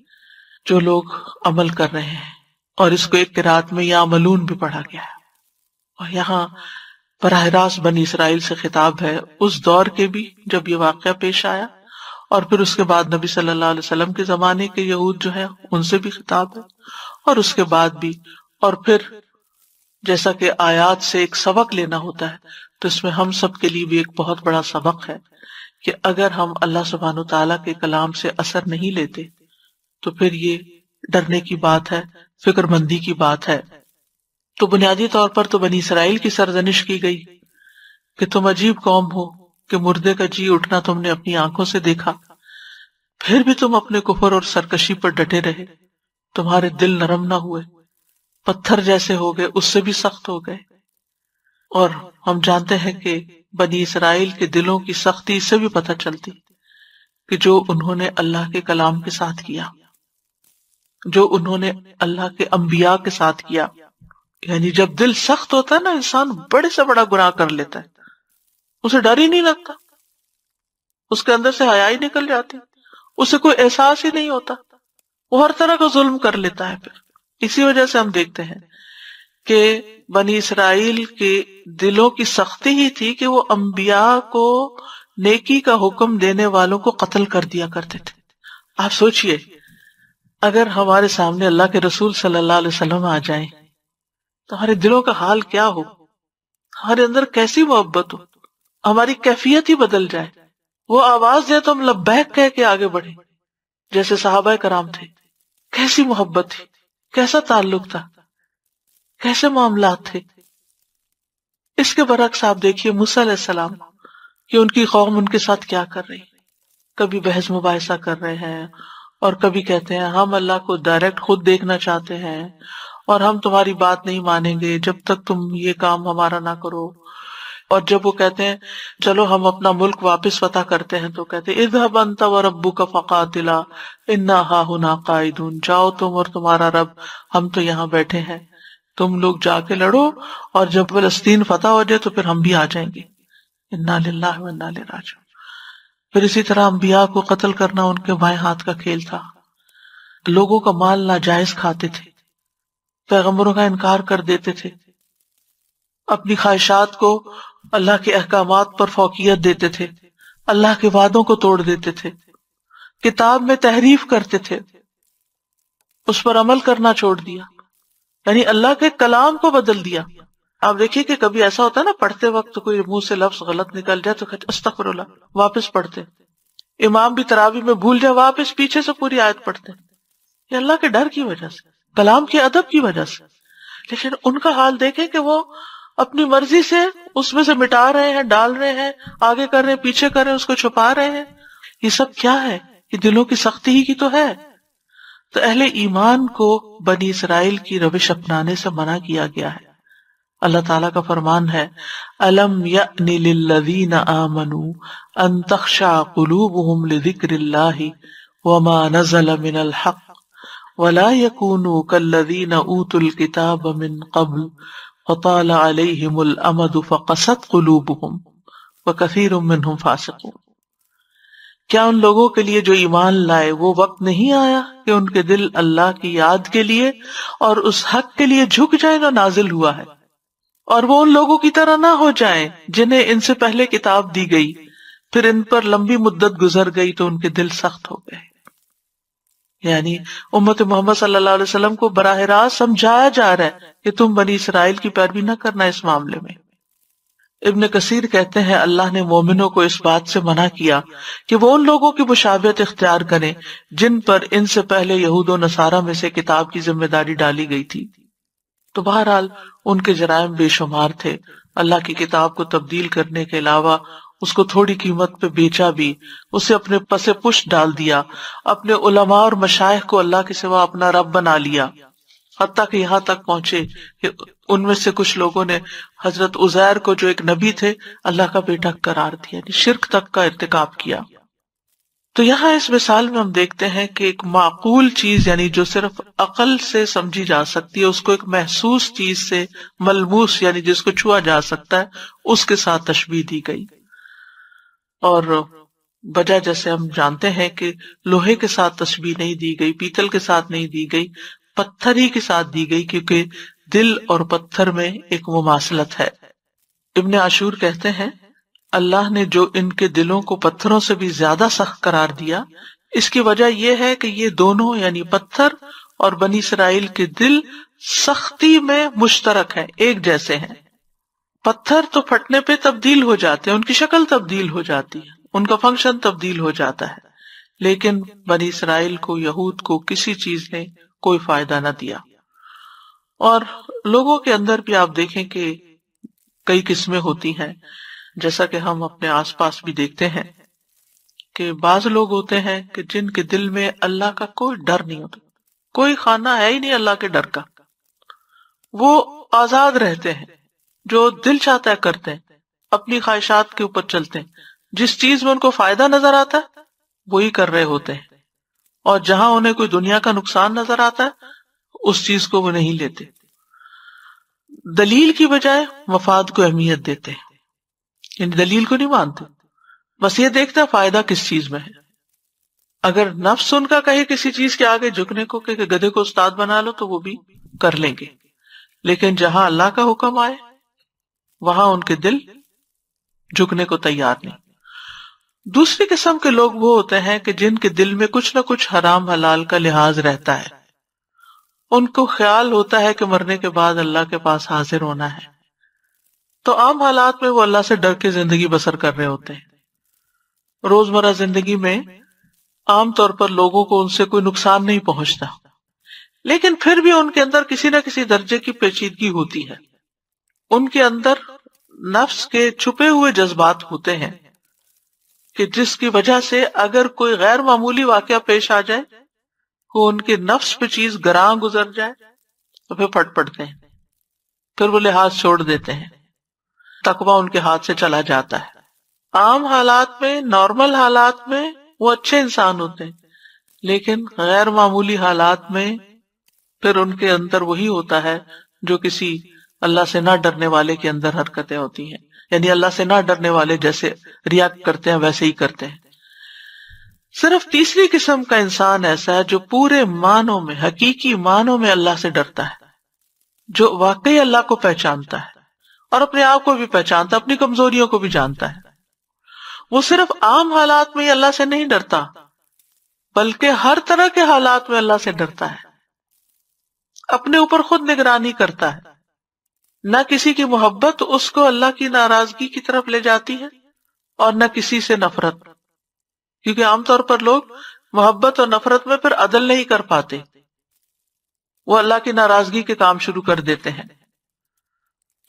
جو لوگ عمل کر رہے ہیں۔ اور اس کو ایک رات میں یا ملون بھی پڑھا گیا ہے۔ اور یہاں براہ راست بنی اسرائیل سے خطاب ہے۔ اس دور کے بھی جب یہ واقعہ پیش آیا، اور پھر اس کے بعد نبی صلی اللہ علیہ وسلم کے زمانے کے یہود جو ہے ان سے بھی خطاب ہے۔ اور اس کے بعد بھی، اور پھر جیسا کہ آیات سے ایک سبق لینا ہوتا ہے، تو اس میں ہم سب کے لیے بھی ایک بہت بڑا سبق ہے کہ اگر ہم اللہ سبحان و تعالیٰ کے کلام سے اثر نہیں لیتے تو پھر یہ ڈرنے کی بات ہے، فکر مندی کی بات ہے۔ تو بنیادی طور پر تو بنی اسرائیل کی سرزنش کی گئی کہ تم عجیب قوم ہو کہ مردے کا جی اٹھنا تم نے اپنی آنکھوں سے دیکھا۔ پھر بھی تم اپنے کفر اور سرکشی پر ڈٹے رہے۔ تمہارے دل نرم نہ ہوئے۔ پتھر جیسے ہو گئے، اس سے بھی سخت ہو گئے۔ اور ہم جانتے ہیں کہ بنی اسرائیل کے دلوں کی سختی سے بھی پتہ چلتی کہ جو انہوں نے اللہ کے کلام کے ساتھ کیا۔ جو انہوں نے اللہ کے انبیاء کے ساتھ کیا۔ یعنی جب دل سخت ہوتا ہے نا، انسان بڑے سے بڑا گناہ کر لیتا ہے۔ اسے ڈر ہی نہیں لگتا۔ اس کے اندر سے حیا ہی نکل جاتی۔ اسے کوئی احساس ہی نہیں ہوتا۔ وہ ہر طرح کا ظلم کر لیتا ہے پھر۔ اسی وجہ سے ہم دیکھتے ہیں کہ بنی اسرائیل کے دلوں کی سختی ہی تھی کہ وہ انبیاء کو نیکی کا حکم دینے والوں کو قتل کر دیا کرتے تھے۔ آپ سوچئے اگر ہمارے سامنے اللہ کے رسول صلی اللہ علیہ وسلم آ جائیں تو ہمارے دلوں کا حال کیا ہو؟ ہمارے اندر کیسی محبت ہو؟ ہماری کیفیت ہی بدل جائے۔ وہ آواز دے تو ہم لبیک کہہ کے آگے بڑھے جیسے صحابہ کرام تھے۔ کیسی محبت تھی، کیسا تعلق تھا، کیسے معاملات تھے۔ اس کے برعکس آپ دیکھیے موسیٰ علیہ السلام، کہ ان کی قوم ان کے ساتھ کیا کر رہی۔ کبھی بحث مباحثہ کر رہے ہیں۔ اور کبھی کہتے ہیں، ہم اللہ کو ڈائریکٹ خود دیکھنا چاہتے ہیں اور ہم تمہاری بات نہیں مانیں گے جب تک تم یہ کام ہمارا نہ کرو۔ اور جب وہ کہتے ہیں، چلو ہم اپنا ملک واپس فتح کرتے ہیں تو کہتے ادہ بنتا و ربو کا فقاتلا، انا ہا ہنا قائدون جاؤ تم اور تمہارا رب، ہم تو یہاں بیٹھے ہیں۔ تم لوگ جا کے لڑو اور جب فلسطین فتح ہو جائے تو پھر ہم بھی آ جائیں گے۔ انا للہ و انا لراج پھر اسی طرح انبیاء کو قتل کرنا ان کے بائیں ہاتھ کا کھیل تھا۔ لوگوں کا مال ناجائز کھاتے تھے۔ پیغمبروں کا انکار کر دیتے تھے۔ اپنی خواہشات کو اللہ کے احکامات پر فوقیت دیتے تھے۔ اللہ کے وعدوں کو توڑ دیتے تھے۔ کتاب میں تحریف کرتے تھے۔ اس پر عمل کرنا چھوڑ دیا۔ یعنی اللہ کے کلام کو بدل دیا۔ آپ دیکھیے کہ کبھی ایسا ہوتا ہے نا، پڑھتے وقت کوئی منہ سے لفظ غلط نکل جائے تو استخر اللہ، واپس پڑھتے امام بھی ترابی میں بھول جائے، واپس پیچھے سے پوری آیت پڑھتے یہ اللہ کے ڈر کی وجہ سے، کلام کے ادب کی وجہ سے۔ لیکن ان کا حال دیکھے کہ وہ اپنی مرضی سے اس میں سے مٹا رہے ہیں، ڈال رہے ہیں، آگے کر رہے ہیں، پیچھے کر رہے ہیں، اس کو چھپا رہے ہیں۔ یہ سب کیا ہے؟ یہ دلوں کی سختی ہی کی تو ہے۔ تو اہل ایمان کو بنی اسرائیل کی روش اپنانے سے منع کیا گیا ہے۔ اللہ تعالیٰ کا فرمان ہے الم یلین آمنو ان تخشا قلوبهم لذکر اللہ وما نزل من الحق ولا يكونوا كالذين اوتوا الكتاب من قبل فطال عليهم الامد فقست قلوبهم وكثير منهم فاسقون۔ کیا ان لوگوں کے لیے جو ایمان لائے وہ وقت نہیں آیا کہ ان کے دل اللہ کی یاد کے لیے اور اس حق کے لیے جھک جائے جو نازل ہوا ہے؟ اور وہ ان لوگوں کی طرح نہ ہو جائیں جنہیں ان سے پہلے کتاب دی گئی۔ پھر ان پر لمبی مدت گزر گئی تو ان کے دل سخت ہو گئے۔ یعنی امت محمد صلی اللہ علیہ وسلم کو براہ راست سمجھایا جا رہا ہے کہ تم بنی اسرائیل کی پیروی نہ کرنا اس معاملے میں۔ ابن کثیر کہتے ہیں، اللہ نے مومنوں کو اس بات سے منع کیا کہ وہ ان لوگوں کی مشابت اختیار کریں جن پر ان سے پہلے یہود و نصارہ میں سے کتاب کی ذمہ داری ڈالی گئی تھی۔ تو بہرحال ان کے جرائم بے شمار تھے۔ اللہ کی کتاب کو تبدیل کرنے کے علاوہ اس کو تھوڑی قیمت پہ بیچا بھی، اسے اپنے پس پش ڈال دیا۔ اپنے علماء اور مشائق کو اللہ کے سوا اپنا رب بنا لیا۔ حتیٰ کہ یہاں تک پہنچے کہ ان میں سے کچھ لوگوں نے حضرت ازیر کو جو ایک نبی تھے، اللہ کا بیٹا قرار دیا یعنی شرک تک کا ارتکاب کیا۔ تو یہاں اس مثال میں ہم دیکھتے ہیں کہ ایک معقول چیز یعنی جو صرف عقل سے سمجھی جا سکتی ہے، اس کو ایک محسوس چیز سے ملموس یعنی جس کو چھوا جا سکتا ہے، اس کے ساتھ تشبیح دی گئی۔ اور وجہ جیسے ہم جانتے ہیں کہ لوہے کے ساتھ تشبیح نہیں دی گئی، پیتل کے ساتھ نہیں دی گئی، پتھر ہی کے ساتھ دی گئی، کیونکہ دل اور پتھر میں ایک مماثلت ہے۔ ابن عاشور کہتے ہیں اللہ نے جو ان کے دلوں کو پتھروں سے بھی زیادہ سخت قرار دیا، اس کی وجہ یہ ہے کہ یہ دونوں یعنی پتھر اور بنی اسرائیل کے دل سختی میں مشترک ہے ایک جیسے ہیں۔ پتھر تو پھٹنے پہ تبدیل ہو جاتے ہیں، ان کی شکل تبدیل ہو جاتی ہے، ان کا فنکشن تبدیل ہو جاتا ہے۔ لیکن بنی اسرائیل کو، یہود کو کسی چیز نے کوئی فائدہ نہ دیا۔ اور لوگوں کے اندر بھی آپ دیکھیں کہ کئی قسمیں ہوتی ہیں۔ جیسا کہ ہم اپنے آس پاس بھی دیکھتے ہیں کہ بعض لوگ ہوتے ہیں کہ جن کے دل میں اللہ کا کوئی ڈر نہیں ہوتا، کوئی خانہ ہے ہی نہیں اللہ کے ڈر کا۔ وہ آزاد رہتے ہیں، جو دل چاہتا ہے کرتے ہیں، اپنی خواہشات کے اوپر چلتے ہیں۔ جس چیز میں ان کو فائدہ نظر آتا ہے، وہی کر رہے ہوتے ہیں۔ اور جہاں انہیں کوئی دنیا کا نقصان نظر آتا ہے، اس چیز کو وہ نہیں لیتے۔ دلیل کی بجائے مفاد کو اہمیت دیتے ہیں۔ یعنی دلیل کو نہیں مانتے۔ بس یہ دیکھتا فائدہ کس چیز میں ہے۔ اگر نفس ان کا کہے کسی چیز کے آگے جھکنے کو کہ گدے کو استاد بنا لو تو وہ بھی کر لیں گے۔ لیکن جہاں اللہ کا حکم آئے، وہاں ان کے دل جھکنے کو تیار نہیں۔ دوسری قسم کے لوگ وہ ہوتے ہیں کہ جن کے دل میں کچھ نہ کچھ حرام حلال کا لحاظ رہتا ہے۔ ان کو خیال ہوتا ہے کہ مرنے کے بعد اللہ کے پاس حاضر ہونا ہے۔ تو عام حالات میں وہ اللہ سے ڈر کے زندگی بسر کر رہے ہوتے ہیں۔ روز مرہ زندگی میں عام طور پر لوگوں کو ان سے کوئی نقصان نہیں پہنچتا۔ لیکن پھر بھی ان کے اندر کسی نہ کسی درجے کی پیچیدگی ہوتی ہے۔ ان کے اندر نفس کے چھپے ہوئے جذبات ہوتے ہیں کہ جس کی وجہ سے اگر کوئی غیر معمولی واقعہ پیش آ جائے وہ ان کے نفس پہ چیز گراں گزر جائے تو پھر پھٹ پڑتے ہیں۔ پھر وہ لحاظ چھوڑ دیتے ہیں۔ تقوا ان کے ہاتھ سے چلا جاتا ہے۔ عام حالات میں، نارمل حالات میں وہ اچھے انسان ہوتے ہیں، لیکن غیر معمولی حالات میں پھر ان کے اندر وہی ہوتا ہے جو کسی اللہ سے نہ ڈرنے والے کے اندر حرکتیں ہوتی ہیں۔ یعنی اللہ سے نہ ڈرنے والے جیسے ریاکٹ کرتے ہیں، ویسے ہی کرتے ہیں۔ صرف تیسری قسم کا انسان ایسا ہے جو پورے معنوں میں، حقیقی معنوں میں اللہ سے ڈرتا ہے، جو واقعی اللہ کو پہچانتا ہے۔ اور اپنے آپ کو بھی پہچانتا اپنی کمزوریوں کو بھی جانتا ہے۔ وہ صرف عام حالات میں اللہ سے نہیں ڈرتا، بلکہ ہر طرح کے حالات میں اللہ سے ڈرتا ہے۔ اپنے اوپر خود نگرانی کرتا ہے۔ نہ کسی کی محبت اس کو اللہ کی ناراضگی کی طرف لے جاتی ہے اور نہ کسی سے نفرت۔ کیونکہ عام طور پر لوگ محبت اور نفرت میں پھر عدل نہیں کر پاتے۔ وہ اللہ کی ناراضگی کے کام شروع کر دیتے ہیں۔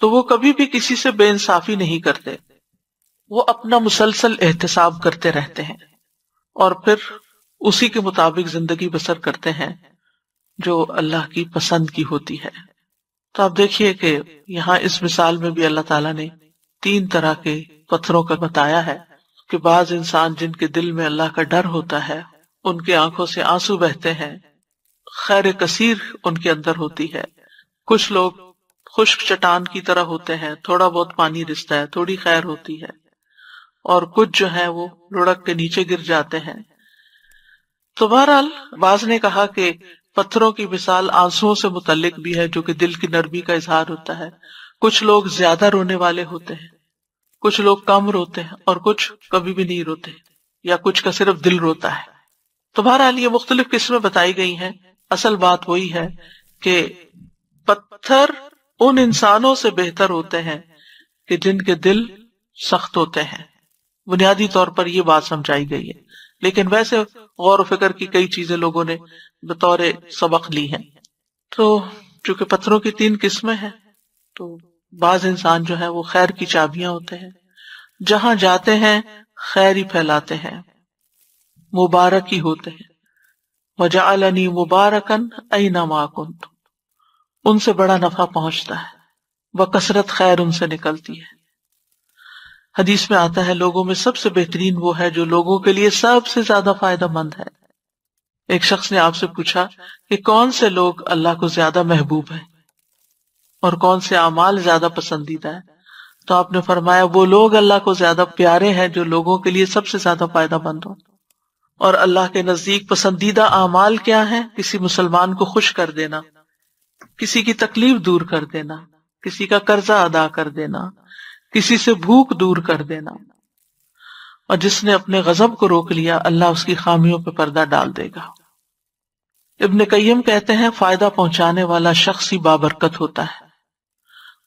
تو وہ کبھی بھی کسی سے بے انصافی نہیں کرتے۔ وہ اپنا مسلسل احتساب کرتے رہتے ہیں اور پھر اسی کے مطابق زندگی بسر کرتے ہیں جو اللہ کی پسند کی ہوتی ہے۔ تو آپ دیکھیے کہ یہاں اس مثال میں بھی اللہ تعالیٰ نے تین طرح کے پتھروں کا بتایا ہے کہ بعض انسان جن کے دل میں اللہ کا ڈر ہوتا ہے، ان کی آنکھوں سے آنسو بہتے ہیں۔ خیر کثیر ان کے اندر ہوتی ہے۔ کچھ لوگ خشک چٹان کی طرح ہوتے ہیں، تھوڑا بہت پانی رستا ہے، تھوڑی خیر ہوتی ہے۔ اور کچھ جو ہے وہ لڑک کے نیچے گر جاتے ہیں۔ تو بہرحال باز نے کہا کہ پتھروں کی مثال آنسو سے متعلق بھی ہے، جو کہ دل کی نرمی کا اظہار ہوتا ہے۔ کچھ لوگ زیادہ رونے والے ہوتے ہیں۔ کچھ لوگ کم روتے ہیں اور کچھ کبھی بھی نہیں روتے، یا کچھ کا صرف دل روتا ہے۔ تو بہرحال، یہ مختلف قسمیں بتائی گئی ہیں۔ اصل بات وہی ہے کہ پتھر ان انسانوں سے بہتر ہوتے ہیں کہ جن کے دل سخت ہوتے ہیں۔ بنیادی طور پر یہ بات سمجھائی گئی ہے۔ لیکن ویسے غور و فکر کی کئی چیزیں لوگوں نے بطور سبق لی ہیں۔ تو چونکہ پتھروں کی تین قسمیں ہیں، تو بعض انسان جو ہے وہ خیر کی چابیاں ہوتے ہیں۔ جہاں جاتے ہیں، خیر ہی پھیلاتے ہیں۔ مبارک ہی ہوتے ہیں۔ وجا مبارکن اینا کن ان سے بڑا نفع پہنچتا ہے۔ وہ کثرت خیر ان سے نکلتی ہے۔ حدیث میں آتا ہے، لوگوں میں سب سے بہترین وہ ہے جو لوگوں کے لیے سب سے زیادہ فائدہ مند ہے۔ ایک شخص نے آپ سے پوچھا کہ کون سے لوگ اللہ کو زیادہ محبوب ہیں اور کون سے اعمال زیادہ پسندیدہ ہے تو آپ نے فرمایا، وہ لوگ اللہ کو زیادہ پیارے ہیں جو لوگوں کے لیے سب سے زیادہ فائدہ مند ہو اور اللہ کے نزدیک پسندیدہ اعمال کیا ہے کسی مسلمان کو خوش کر دینا۔ کسی کی تکلیف دور کر دینا، کسی کا قرضہ ادا کر دینا، کسی سے بھوک دور کر دینا۔ اور جس نے اپنے غزب کو روک لیا، اللہ اس کی خامیوں پہ پردہ ڈال دے گا۔ ابن قیم کہتے ہیں، فائدہ پہنچانے والا شخص ہی بابرکت ہوتا ہے۔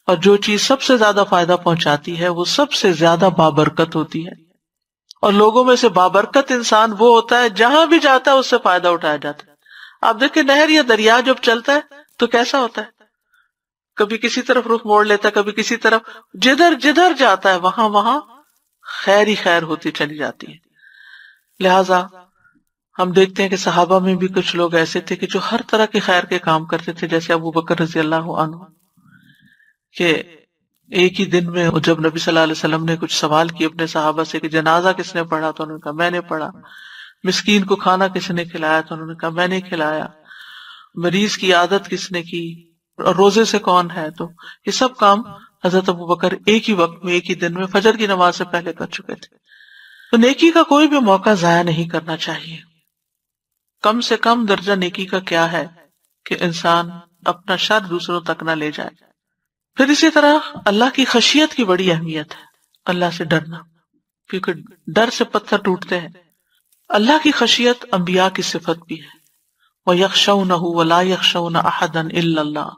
اور جو چیز سب سے زیادہ فائدہ پہنچاتی ہے، وہ سب سے زیادہ بابرکت ہوتی ہے۔ اور لوگوں میں سے بابرکت انسان وہ ہوتا ہے، جہاں بھی جاتا ہے، اس سے فائدہ اٹھایا جاتا ہے۔ آپ دیکھیں، نہر یا دریا جب چلتا ہے تو کیسا ہوتا ہے؟ کبھی کسی طرف رخ موڑ لیتا ہے، کبھی کسی طرف جدھر جدھر جاتا ہے، وہاں وہاں خیر ہی خیر ہوتی چلی جاتی ہے۔ لہذا ہم دیکھتے ہیں کہ صحابہ میں بھی کچھ لوگ ایسے تھے کہ جو ہر طرح کے خیر کے کام کرتے تھے، جیسے ابو بکر رضی اللہ عنہ، کہ ایک ہی دن میں جب نبی صلی اللہ علیہ وسلم نے کچھ سوال کی اپنے صحابہ سے کہ جنازہ کس نے پڑھا؟ تو انہوں نے کہا، میں نے پڑھا۔ مسکین کو کھانا کس نے کھلایا؟ تو انہوں نے کہا، میں نے کھلایا۔ مریض کی عادت کس نے کی اور روزے سے کون ہے؟ تو یہ سب کام حضرت ابو بکر ایک ہی وقت میں، ایک ہی دن میں فجر کی نماز سے پہلے کر چکے تھے۔ تو نیکی کا کوئی بھی موقع ضائع نہیں کرنا چاہیے۔ کم سے کم درجہ نیکی کا کیا ہے کہ انسان اپنا شر دوسروں تک نہ لے جائے؟ پھر اسی طرح اللہ کی خشیت کی بڑی اہمیت ہے۔ اللہ سے ڈرنا، کیونکہ ڈر سے پتھر ٹوٹتے ہیں۔ اللہ کی خشیت انبیاء کی صفت بھی ہے۔ وہ یکشا نہ ولا یکشا نہ احدن اللہ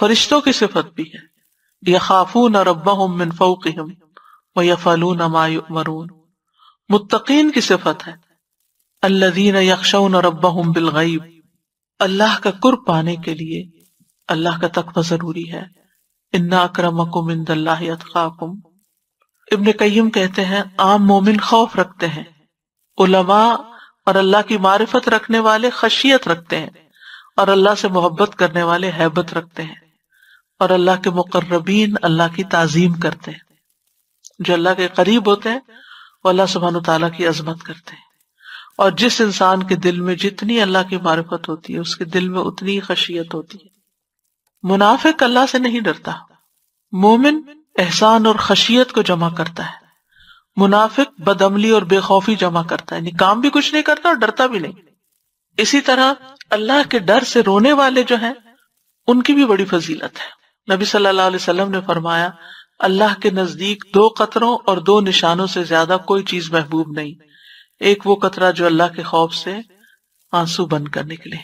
فرشتوں کی صفت بھی ہے۔ یخافون ربهم من فوقهم ويفعلون ما يؤمرون۔ متقین کی صفت ہے۔ الذين يخشون ربهم بالغیب اللہ کا قرب پانے کے لیے اللہ کا تقوی ضروری ہے۔ انا اکرمکم عند اللہ اتقاکم ابن قیم کہتے ہیں، عام مومن خوف رکھتے ہیں۔ علماء اور اللہ کی معرفت رکھنے والے خشیت رکھتے ہیں اور اللہ سے محبت کرنے والے حیبت رکھتے ہیں اور اللہ کے مقربین اللہ کی تعظیم کرتے ہیں۔ جو اللہ کے قریب ہوتے ہیں، وہ اللہ سبحان تعالیٰ کی عظمت کرتے ہیں۔ اور جس انسان کے دل میں جتنی اللہ کی معرفت ہوتی ہے، اس کے دل میں اتنی خشیت ہوتی ہے۔ منافق اللہ سے نہیں ڈرتا۔ مومن احسان اور خشیت کو جمع کرتا ہے۔ منافق بدعملی اور بے خوفی جمع کرتا ہے۔ یعنی کام بھی کچھ نہیں کرتا اور ڈرتا بھی نہیں۔ اسی طرح اللہ کے ڈر سے رونے والے جو ہیں، ان کی بھی بڑی فضیلت ہے۔ نبی صلی اللہ علیہ وسلم نے فرمایا، اللہ کے نزدیک دو قطروں اور دو نشانوں سے زیادہ کوئی چیز محبوب نہیں۔ ایک وہ قطرہ جو اللہ کے خوف سے آنسو بن کر نکلے۔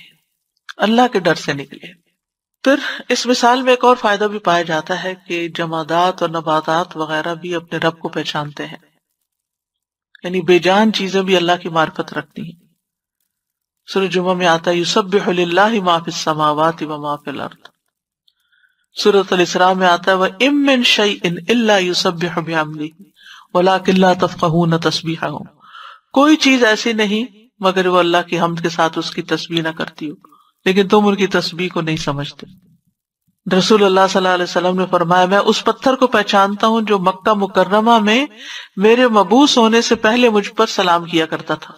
اللہ کے ڈر سے نکلے۔ پھر اس مثال میں ایک اور فائدہ بھی پایا جاتا ہے کہ جمادات اور نباتات وغیرہ بھی اپنے رب کو پہچانتے ہیں۔ یعنی بے جان چیزیں بھی اللہ کی معرفت رکھتی ہیں۔ سر جمعہ میں آتا یوسب اللہ معاف سماوات و معاف الارض۔ سورت الاسراء میں آتا ہے وہ امن شعی ان اللہ یوسب حبلی ولا کلّہ تفقہ تصبیح کوئی چیز ایسی نہیں مگر وہ اللہ کی حمد کے ساتھ اس کی تصویر نہ کرتی ہو، لیکن تم ان کی تصویر کو نہیں سمجھتے۔ رسول اللہ صلی اللہ علیہ وسلم نے فرمایا، میں اس پتھر کو پہچانتا ہوں جو مکہ مکرمہ میں میرے مبوس ہونے سے پہلے مجھ پر سلام کیا کرتا تھا۔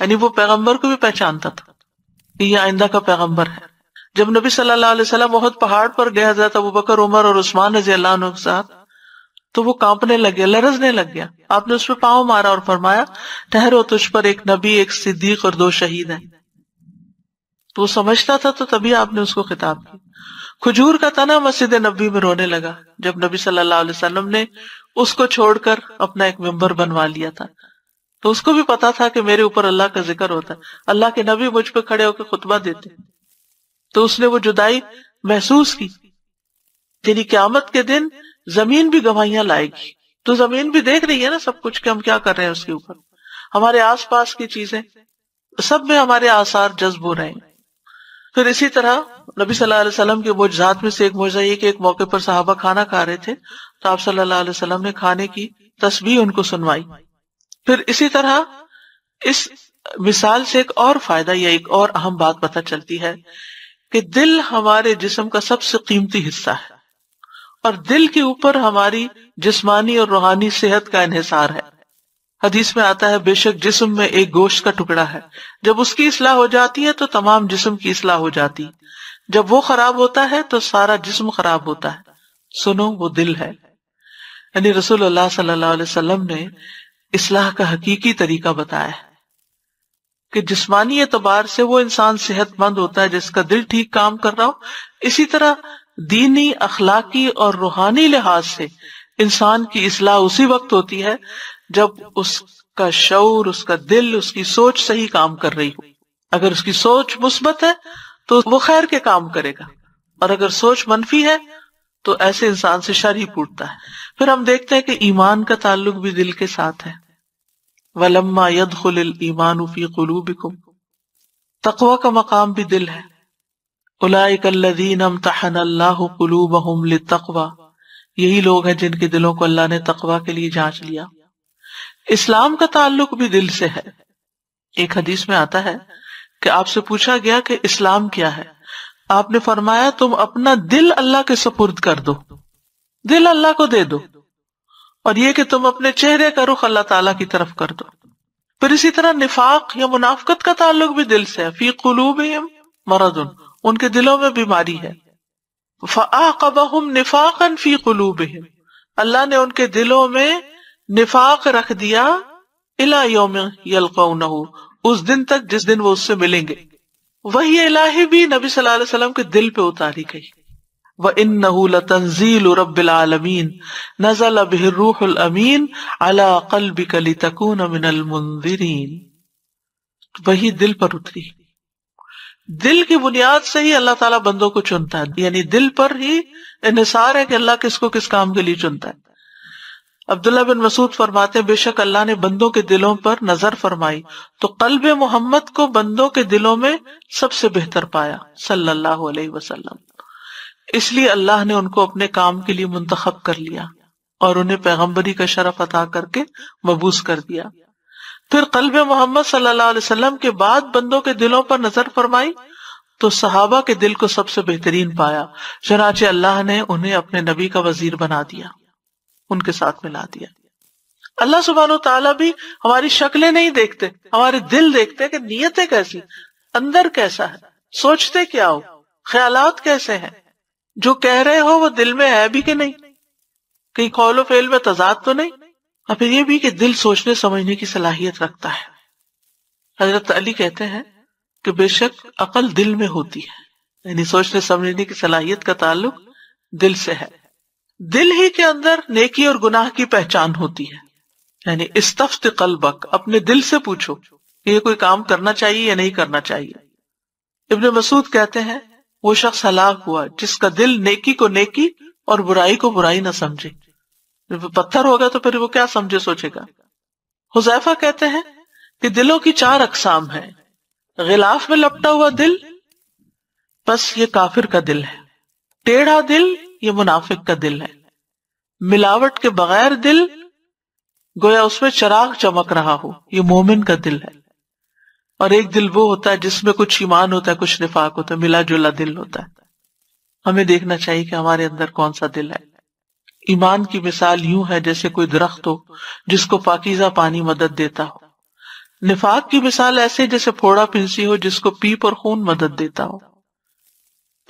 یعنی وہ پیغمبر کو بھی پہچانتا تھا۔ کہ یہ آئندہ کا پیغمبر ہے۔ جب نبی صلی اللہ علیہ وسلم بہت پہاڑ پر گئے، حضرت ابو بکر، عمر اور عثمان رضی اللہ عنہ کے ساتھ، تو وہ کانپنے لگ گیا لرزنے لگ گیا۔ آپ نے اس پہ پاؤں مارا اور فرمایا ٹہرو تجھ پر ایک نبی، ایک صدیق اور دو شہید ہیں۔ تو وہ سمجھتا تھا تو تبھی آپ نے اس کو خطاب کیا۔ کھجور کا تنا مسجد نبی میں رونے لگا، جب نبی صلی اللہ علیہ وسلم نے اس کو چھوڑ کر اپنا ایک ممبر بنوا لیا تھا۔ تو اس کو بھی پتا تھا کہ میرے اوپر اللہ کا ذکر ہوتا ہے۔ اللہ کے نبی مجھ پہ کھڑے ہو کے خطبہ دیتے تو اس نے وہ جدائی محسوس کی۔ یعنی قیامت کے دن زمین بھی گواہیاں لائے گی۔ تو زمین بھی دیکھ رہی ہے نا سب کچھ کہ ہم کیا کر رہے ہیں اس کے اوپر۔ ہمارے آس پاس کی چیزیں، سب میں ہمارے آسار جذب ہو رہے ہیں۔ پھر اسی طرح نبی صلی اللہ علیہ وسلم کے موجزات میں سے ایک موجہ یہ کہ ایک موقع پر صحابہ کھانا کھا رہے تھے، تو آپ صلی اللہ علیہ وسلم نے کھانے کی تصویر ان کو سنوائی۔ پھر اسی طرح اس مثال سے ایک اور فائدہ یا ایک اور اہم بات پتہ چلتی ہے کہ دل ہمارے جسم کا سب سے قیمتی حصہ ہے اور دل کے اوپر ہماری جسمانی اور روحانی صحت کا انحصار ہے۔ حدیث میں آتا ہے، بے شک جسم میں ایک گوشت کا ٹکڑا ہے۔ جب اس کی اصلاح ہو جاتی ہے تو تمام جسم کی اصلاح ہو جاتی۔ جب وہ خراب ہوتا ہے تو سارا جسم خراب ہوتا ہے۔ سنو، وہ دل ہے۔ یعنی رسول اللہ صلی اللہ علیہ وسلم نے اصلاح کا حقیقی طریقہ بتایا ہے۔ کہ جسمانی اعتبار سے وہ انسان صحت مند ہوتا ہے، جس کا دل ٹھیک کام کر رہا ہو۔ اسی طرح دینی، اخلاقی اور روحانی لحاظ سے انسان کی اصلاح اسی وقت ہوتی ہے جب اس کا شعور، اس کا دل، اس کی سوچ صحیح کام کر رہی ہو۔ اگر اس کی سوچ مثبت ہے، تو وہ خیر کے کام کرے گا۔ اور اگر سوچ منفی ہے، تو ایسے انسان سے شر ہی پوٹتا ہے۔ پھر ہم دیکھتے ہیں کہ ایمان کا تعلق بھی دل کے ساتھ ہے۔ ولما ید خل ایمان فی قلوب تقوا کا مقام بھی دل ہے۔ الدین امتحن اللہ قلوب تقوا یہی لوگ ہیں جن کے دلوں کو اللہ نے تقوا کے لیے جانچ لیا۔ اسلام کا تعلق بھی دل سے ہے۔ ایک حدیث میں آتا ہے کہ آپ سے پوچھا گیا کہ اسلام کیا ہے۔ آپ نے فرمایا، تم اپنا دل اللہ کے سپرد کر دو۔ دل اللہ کو دے دو۔ اور یہ کہ تم اپنے چہرے کا رخ اللہ تعالی کی طرف کر دو۔ پھر اسی طرح نفاق یا منافقت کا تعلق بھی دل سے ہے۔ فی قلوب مرد ان کے دلوں میں بیماری ہے۔ نفاق فی قلوب اللہ نے ان کے دلوں میں نفاق رکھ دیا الا یوم یلقونہ اس دن تک جس دن وہ اس سے ملیں گے۔ وہی الہی بھی نبی صلی اللہ علیہ وسلم کے دل پہ اتاری گئی۔ وہ ان تنزیل رب العالمین نزل به الروح الامین على قلبك لتكون من المنذرین وہی دل پر اتری۔ دل کی بنیاد سے ہی اللہ تعالیٰ بندوں کو چنتا ہے یعنی دل پر ہی انحصار ہے کہ اللہ کس کو کس کام کے لیے چنتا ہے۔ عبداللہ بن مسعود فرماتے بے شک اللہ نے بندوں کے دلوں پر نظر فرمائی تو قلب محمد کو بندوں کے دلوں میں سب سے بہتر پایا، صلی اللہ علیہ وسلم۔ اس لیے اللہ نے ان کو اپنے کام کے لیے منتخب کر لیا اور انہیں پیغمبری کا شرف عطا کر کے مبوس کر دیا۔ پھر قلب محمد صلی اللہ علیہ وسلم کے بعد بندوں کے دلوں پر نظر فرمائی تو صحابہ کے دل کو سب سے بہترین پایا، چنانچہ اللہ نے انہیں اپنے نبی کا وزیر بنا دیا۔ ان کے ساتھ ملا دیا۔ اللہ سبحان و تعالیٰ بھی ہماری شکلیں نہیں دیکھتے، ہمارے دل دیکھتے کہ نیتیں کیسی اندر کیسا ہے، سوچتے کیا ہو، خیالات کیسے ہیں۔ جو کہہ رہے ہو وہ دل میں ہے بھی کہ نہیں؟ کہیں قول و فیل میں تضاد تو نہیں؟ اور پھر یہ بھی کہ دل سوچنے، سمجھنے کی صلاحیت رکھتا ہے۔ حضرت علی کہتے ہیں کہ بے شک عقل دل میں ہوتی ہے یعنی سوچنے، سمجھنے کی صلاحیت کا تعلق دل سے ہے۔ دل ہی کے اندر نیکی اور گناہ کی پہچان ہوتی ہے۔ یعنی استفت قلبک، اپنے دل سے پوچھو کہ یہ کوئی کام کرنا چاہیے یا نہیں کرنا چاہیے؟ ابن مسعود کہتے ہیں، وہ شخص ہلاک ہوا، جس کا دل نیکی کو نیکی اور برائی کو برائی نہ سمجھے۔ پتھر ہوگا تو پھر وہ کیا سمجھے سوچے گا؟ حذیفہ کہتے ہیں کہ دلوں کی چار اقسام ہے غلاف میں لپٹا ہوا دل، بس یہ کافر کا دل ہے۔ ٹیڑھا دل یہ منافق کا دل ہے۔ ملاوٹ کے بغیر دل گویا اس میں چراغ چمک رہا ہو، یہ مومن کا دل ہے۔ اور ایک دل وہ ہوتا ہے جس میں کچھ ایمان ہوتا ہے، کچھ نفاق ہوتا ہے، ملا جلا دل ہوتا ہے۔ ہمیں دیکھنا چاہیے کہ ہمارے اندر کون سا دل ہے۔ ایمان کی مثال یوں ہے جیسے کوئی درخت ہو، جس کو پاکیزہ پانی مدد دیتا ہو۔ نفاق کی مثال ایسے جیسے پھوڑا پنسی ہو، جس کو پیپ اور خون مدد دیتا ہو۔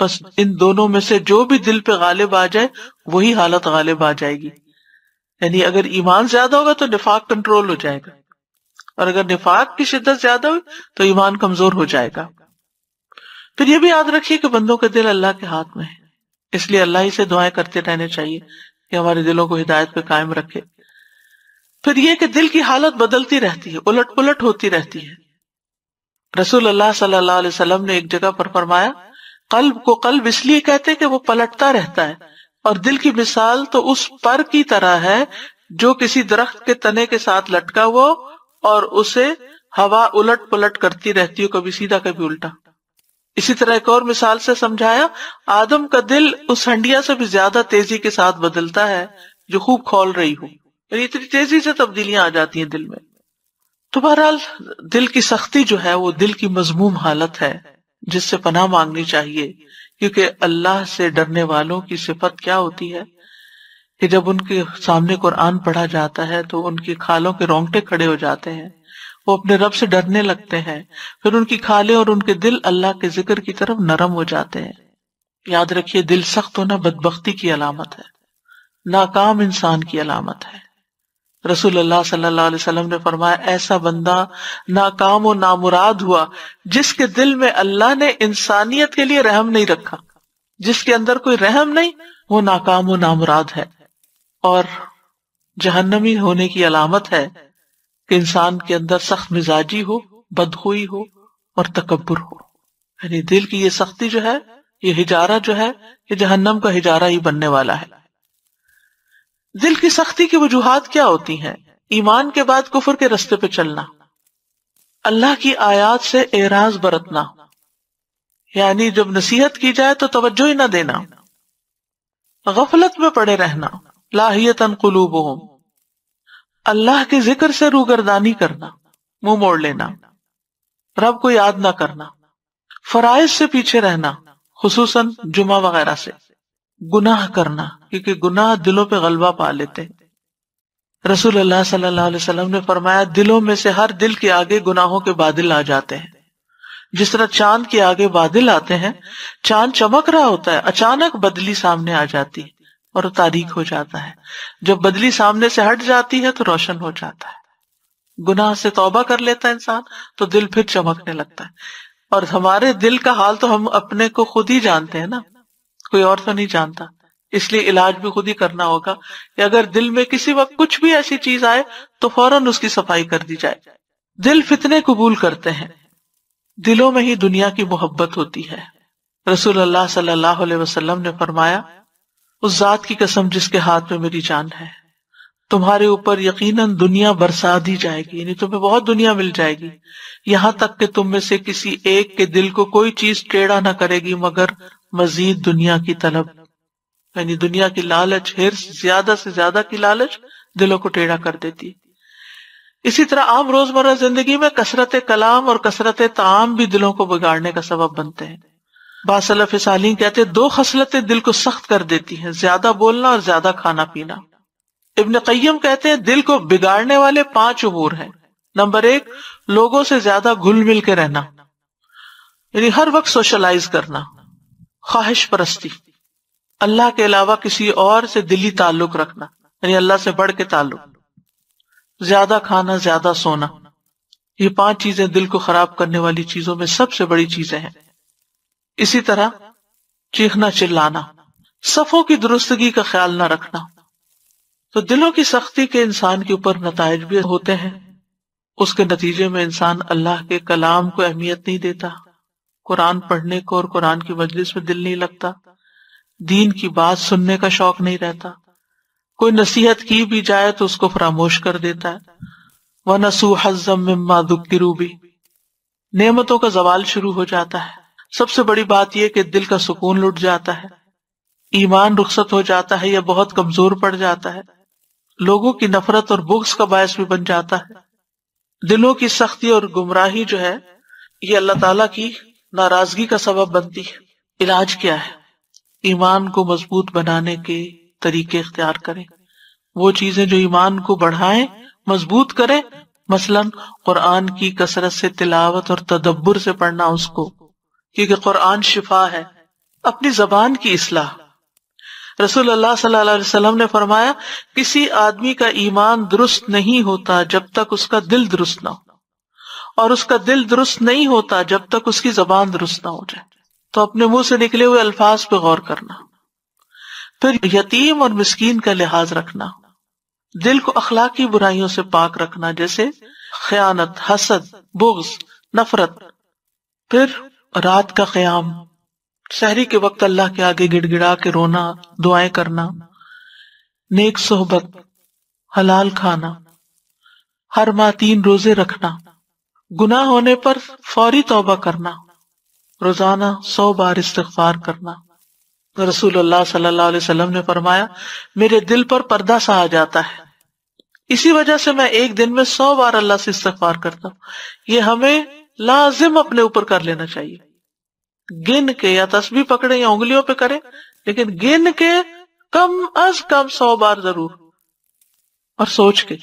بس ان دونوں میں سے جو بھی دل پہ غالب آ جائے، وہی حالت غالب آ جائے گی۔ یعنی اگر ایمان زیادہ ہوگا تو نفاق کنٹرول ہو جائے گا۔ اور اگر نفاق کی شدت زیادہ ہوئی تو ایمان کمزور ہو جائے گا۔ پھر یہ بھی یاد رکھیے کہ بندوں کا دل اللہ کے ہاتھ میں ہے اس لیے اللہ ہی سے دعائیں کرتے رہنے چاہیے کہ ہمارے دلوں کو ہدایت پہ قائم رکھے۔ پھر یہ کہ دل کی حالت بدلتی رہتی ہے، الٹ پلٹ ہوتی رہتی ہے۔ رسول اللہ صلی اللہ علیہ وسلم نے ایک جگہ پر فرمایا قلب کو قلب اس لیے کہتے کہ وہ پلٹتا رہتا ہے۔ اور دل کی مثال تو اس پر کی طرح ہے جو کسی درخت کے تنے کے ساتھ لٹکا ہوا اور اسے ہوا الٹ پلٹ کرتی رہتی ہو، کبھی سیدھا، کبھی الٹا۔ اسی طرح ایک اور مثال سے سمجھایا، آدم کا دل اس ہنڈیا سے بھی زیادہ تیزی کے ساتھ بدلتا ہے جو خوب کھول رہی ہو۔ یعنی اتنی تیزی سے تبدیلیاں آ جاتی ہیں دل میں۔ تو بہرحال دل کی سختی جو ہے، وہ دل کی مضموم حالت ہے۔ جس سے پناہ مانگنی چاہیے۔ کیونکہ اللہ سے ڈرنے والوں کی صفت کیا ہوتی ہے؟ کہ جب ان کے سامنے قرآن پڑھا جاتا ہے تو ان کی کھالوں کے رونگٹے کھڑے ہو جاتے ہیں۔ وہ اپنے رب سے ڈرنے لگتے ہیں۔ پھر ان کی کھالے اور ان کے دل اللہ کے ذکر کی طرف نرم ہو جاتے ہیں۔ یاد رکھیے، دل سخت ہونا بدبختی کی علامت ہے۔ ناکام انسان کی علامت ہے۔ رسول اللہ صلی اللہ علیہ وسلم نے فرمایا، ایسا بندہ ناکام و نامراد ہوا جس کے دل میں اللہ نے انسانیت کے لیے رحم نہیں رکھا۔ جس کے اندر کوئی رحم نہیں، وہ ناکام و نامراد ہے۔ اور جہنمی ہونے کی علامت ہے کہ انسان کے اندر سخت مزاجی ہو، بدخوئی ہو اور تکبر ہو۔ یعنی دل کی یہ سختی جو ہے، یہ ہجارہ جو ہے، یہ جہنم کا ہجارہ ہی بننے والا ہے۔ دل کی سختی کی وجوہات کیا ہوتی ہیں؟ ایمان کے بعد کفر کے رستے پہ چلنا۔ اللہ کی آیات سے اعراض برتنا۔ یعنی جب نصیحت کی جائے تو توجہ ہی نہ دینا۔ غفلت میں پڑے رہنا۔ لاہیت قلوب اللہ کے ذکر سے روگردانی کرنا۔ منہ موڑ لینا۔ رب کو یاد نہ کرنا۔ فرائض سے پیچھے رہنا۔ خصوصاً جمعہ وغیرہ سے۔ گناہ کرنا، کیونکہ گناہ دلوں پہ غلبہ پا لیتے۔ رسول اللہ صلی اللہ علیہ وسلم نے فرمایا، دلوں میں سے ہر دل کے آگے گناہوں کے بادل آ جاتے ہیں۔ جس طرح چاند کے آگے بادل آتے ہیں، چاند چمک رہا ہوتا ہے، اچانک بدلی سامنے آ جاتی ہے اور تاریخ ہو جاتا ہے۔ جب بدلی سامنے سے ہٹ جاتی ہے تو روشن ہو جاتا ہے۔ گناہ سے توبہ کر لیتا ہے انسان، تو دل پھر چمکنے لگتا ہے۔ اور ہمارے دل کا حال تو ہم اپنے کو خود ہی جانتے ہیں نا۔ کوئی اور تو نہیں جانتا۔ اس لیے علاج بھی خود ہی کرنا ہوگا کہ اگر دل میں کسی وقت کچھ بھی ایسی چیز آئے تو فوراً اس کی صفائی کر دی جائے۔ دل فتنے قبول کرتے ہیں۔ دلوں میں ہی دنیا کی محبت ہوتی ہے۔ رسول اللہ صلی اللہ علیہ وسلم نے فرمایا، اس ذات کی قسم جس کے ہاتھ میں میری جان ہے، تمہارے اوپر یقیناً دنیا برسا دی جائے گی یعنی تمہیں بہت دنیا مل جائے گی۔ یہاں تک کہ تم میں سے کسی ایک کے دل کو کوئی چیز ٹیڑھا نہ کرے گی، مگر مزید دنیا کی طلب یعنی دنیا کی لالچ زیادہ سے زیادہ کی لالچ دلوں کو ٹیڑھا کر دیتی۔ اسی طرح عام روزمرہ زندگی میں کثرت کلام اور کثرت تعام بھی دلوں کو بگاڑنے کا سبب بنتے ہیں۔ باصلف سالین کہتے دو خصلتیں دل کو سخت کر دیتی ہیں، زیادہ بولنا اور زیادہ کھانا پینا۔ ابن قیم کہتے ہیں، دل کو بگاڑنے والے پانچ امور ہیں۔ نمبر ایک، لوگوں سے زیادہ گل مل کے رہنا۔ یعنی ہر وقت سوشلائز کرنا۔ خواہش پرستی۔ اللہ کے علاوہ کسی اور سے دلی تعلق رکھنا یعنی اللہ سے بڑھ کے تعلق۔ زیادہ کھانا، زیادہ سونا۔ یہ پانچ چیزیں دل کو خراب کرنے والی چیزوں میں سب سے بڑی چیزیں ہیں۔ اسی طرح چیخنا، چلانا۔ صفوں کی درستگی کا خیال نہ رکھنا۔ تو دلوں کی سختی کے انسان کے اوپر نتائج بھی ہوتے ہیں۔ اس کے نتیجے میں انسان اللہ کے کلام کو اہمیت نہیں دیتا۔ قرآن پڑھنے کو اور قرآن کی مجلس میں دل نہیں لگتا۔ دین کی بات سننے کا شوق نہیں رہتا۔ کوئی نصیحت کی بھی جائے تو اس کو فراموش کر دیتا ہے۔ وہ نسو حزم روبی نعمتوں کا زوال شروع ہو جاتا ہے۔ سب سے بڑی بات یہ کہ دل کا سکون لٹ جاتا ہے۔ ایمان رخصت ہو جاتا ہے یا بہت کمزور پڑ جاتا ہے۔ لوگوں کی نفرت اور بکس کا باعث بھی بن جاتا ہے۔ دلوں کی سختی اور گمراہی جو ہے، یہ اللہ تعالی کی ناراضگی کا سبب بنتی ہے۔ علاج کیا ہے؟ ایمان کو مضبوط بنانے کے طریقے اختیار کرے وہ چیزیں جو ایمان کو بڑھائیں، مضبوط کرے مثلاً قرآن کی کثرت سے تلاوت اور تدبر سے پڑھنا اس کو، کیونکہ قرآن شفا ہے۔ اپنی زبان کی اصلاح۔ رسول اللہ صلی اللہ علیہ وسلم نے فرمایا، کسی آدمی کا ایمان درست نہیں ہوتا جب تک اس کا دل درست نہ ہو۔ اور اس کا دل درست نہیں ہوتا جب تک اس کی زبان درست نہ ہو جائے۔ تو اپنے منہ سے نکلے ہوئے الفاظ پہ غور کرنا۔ پھر یتیم اور مسکین کا لحاظ رکھنا۔ دل کو اخلاقی برائیوں سے پاک رکھنا، جیسے خیانت، حسد، بغض، نفرت۔ پھر رات کا قیام۔ شہری کے وقت اللہ کے آگے گڑ گڑا کے رونا، دعائیں کرنا۔ نیک صحبت، حلال کھانا۔ ہر ماہ تین روزے رکھنا۔ گنا ہونے پر فوری توبہ کرنا، روزانہ سو بار استغفار کرنا۔ رسول اللہ صلی اللہ علیہ وسلم نے فرمایا، میرے دل پر پردہ سا آ جاتا ہے۔ اسی وجہ سے میں ایک دن میں سو بار اللہ سے استغفار کرتا ہوں۔ یہ ہمیں لازم اپنے اوپر کر لینا چاہیے۔ گن کے یا تسبیح پکڑے یا انگلیوں پہ کرے، لیکن گن کے کم از کم سو بار ضرور۔ اور سوچ کے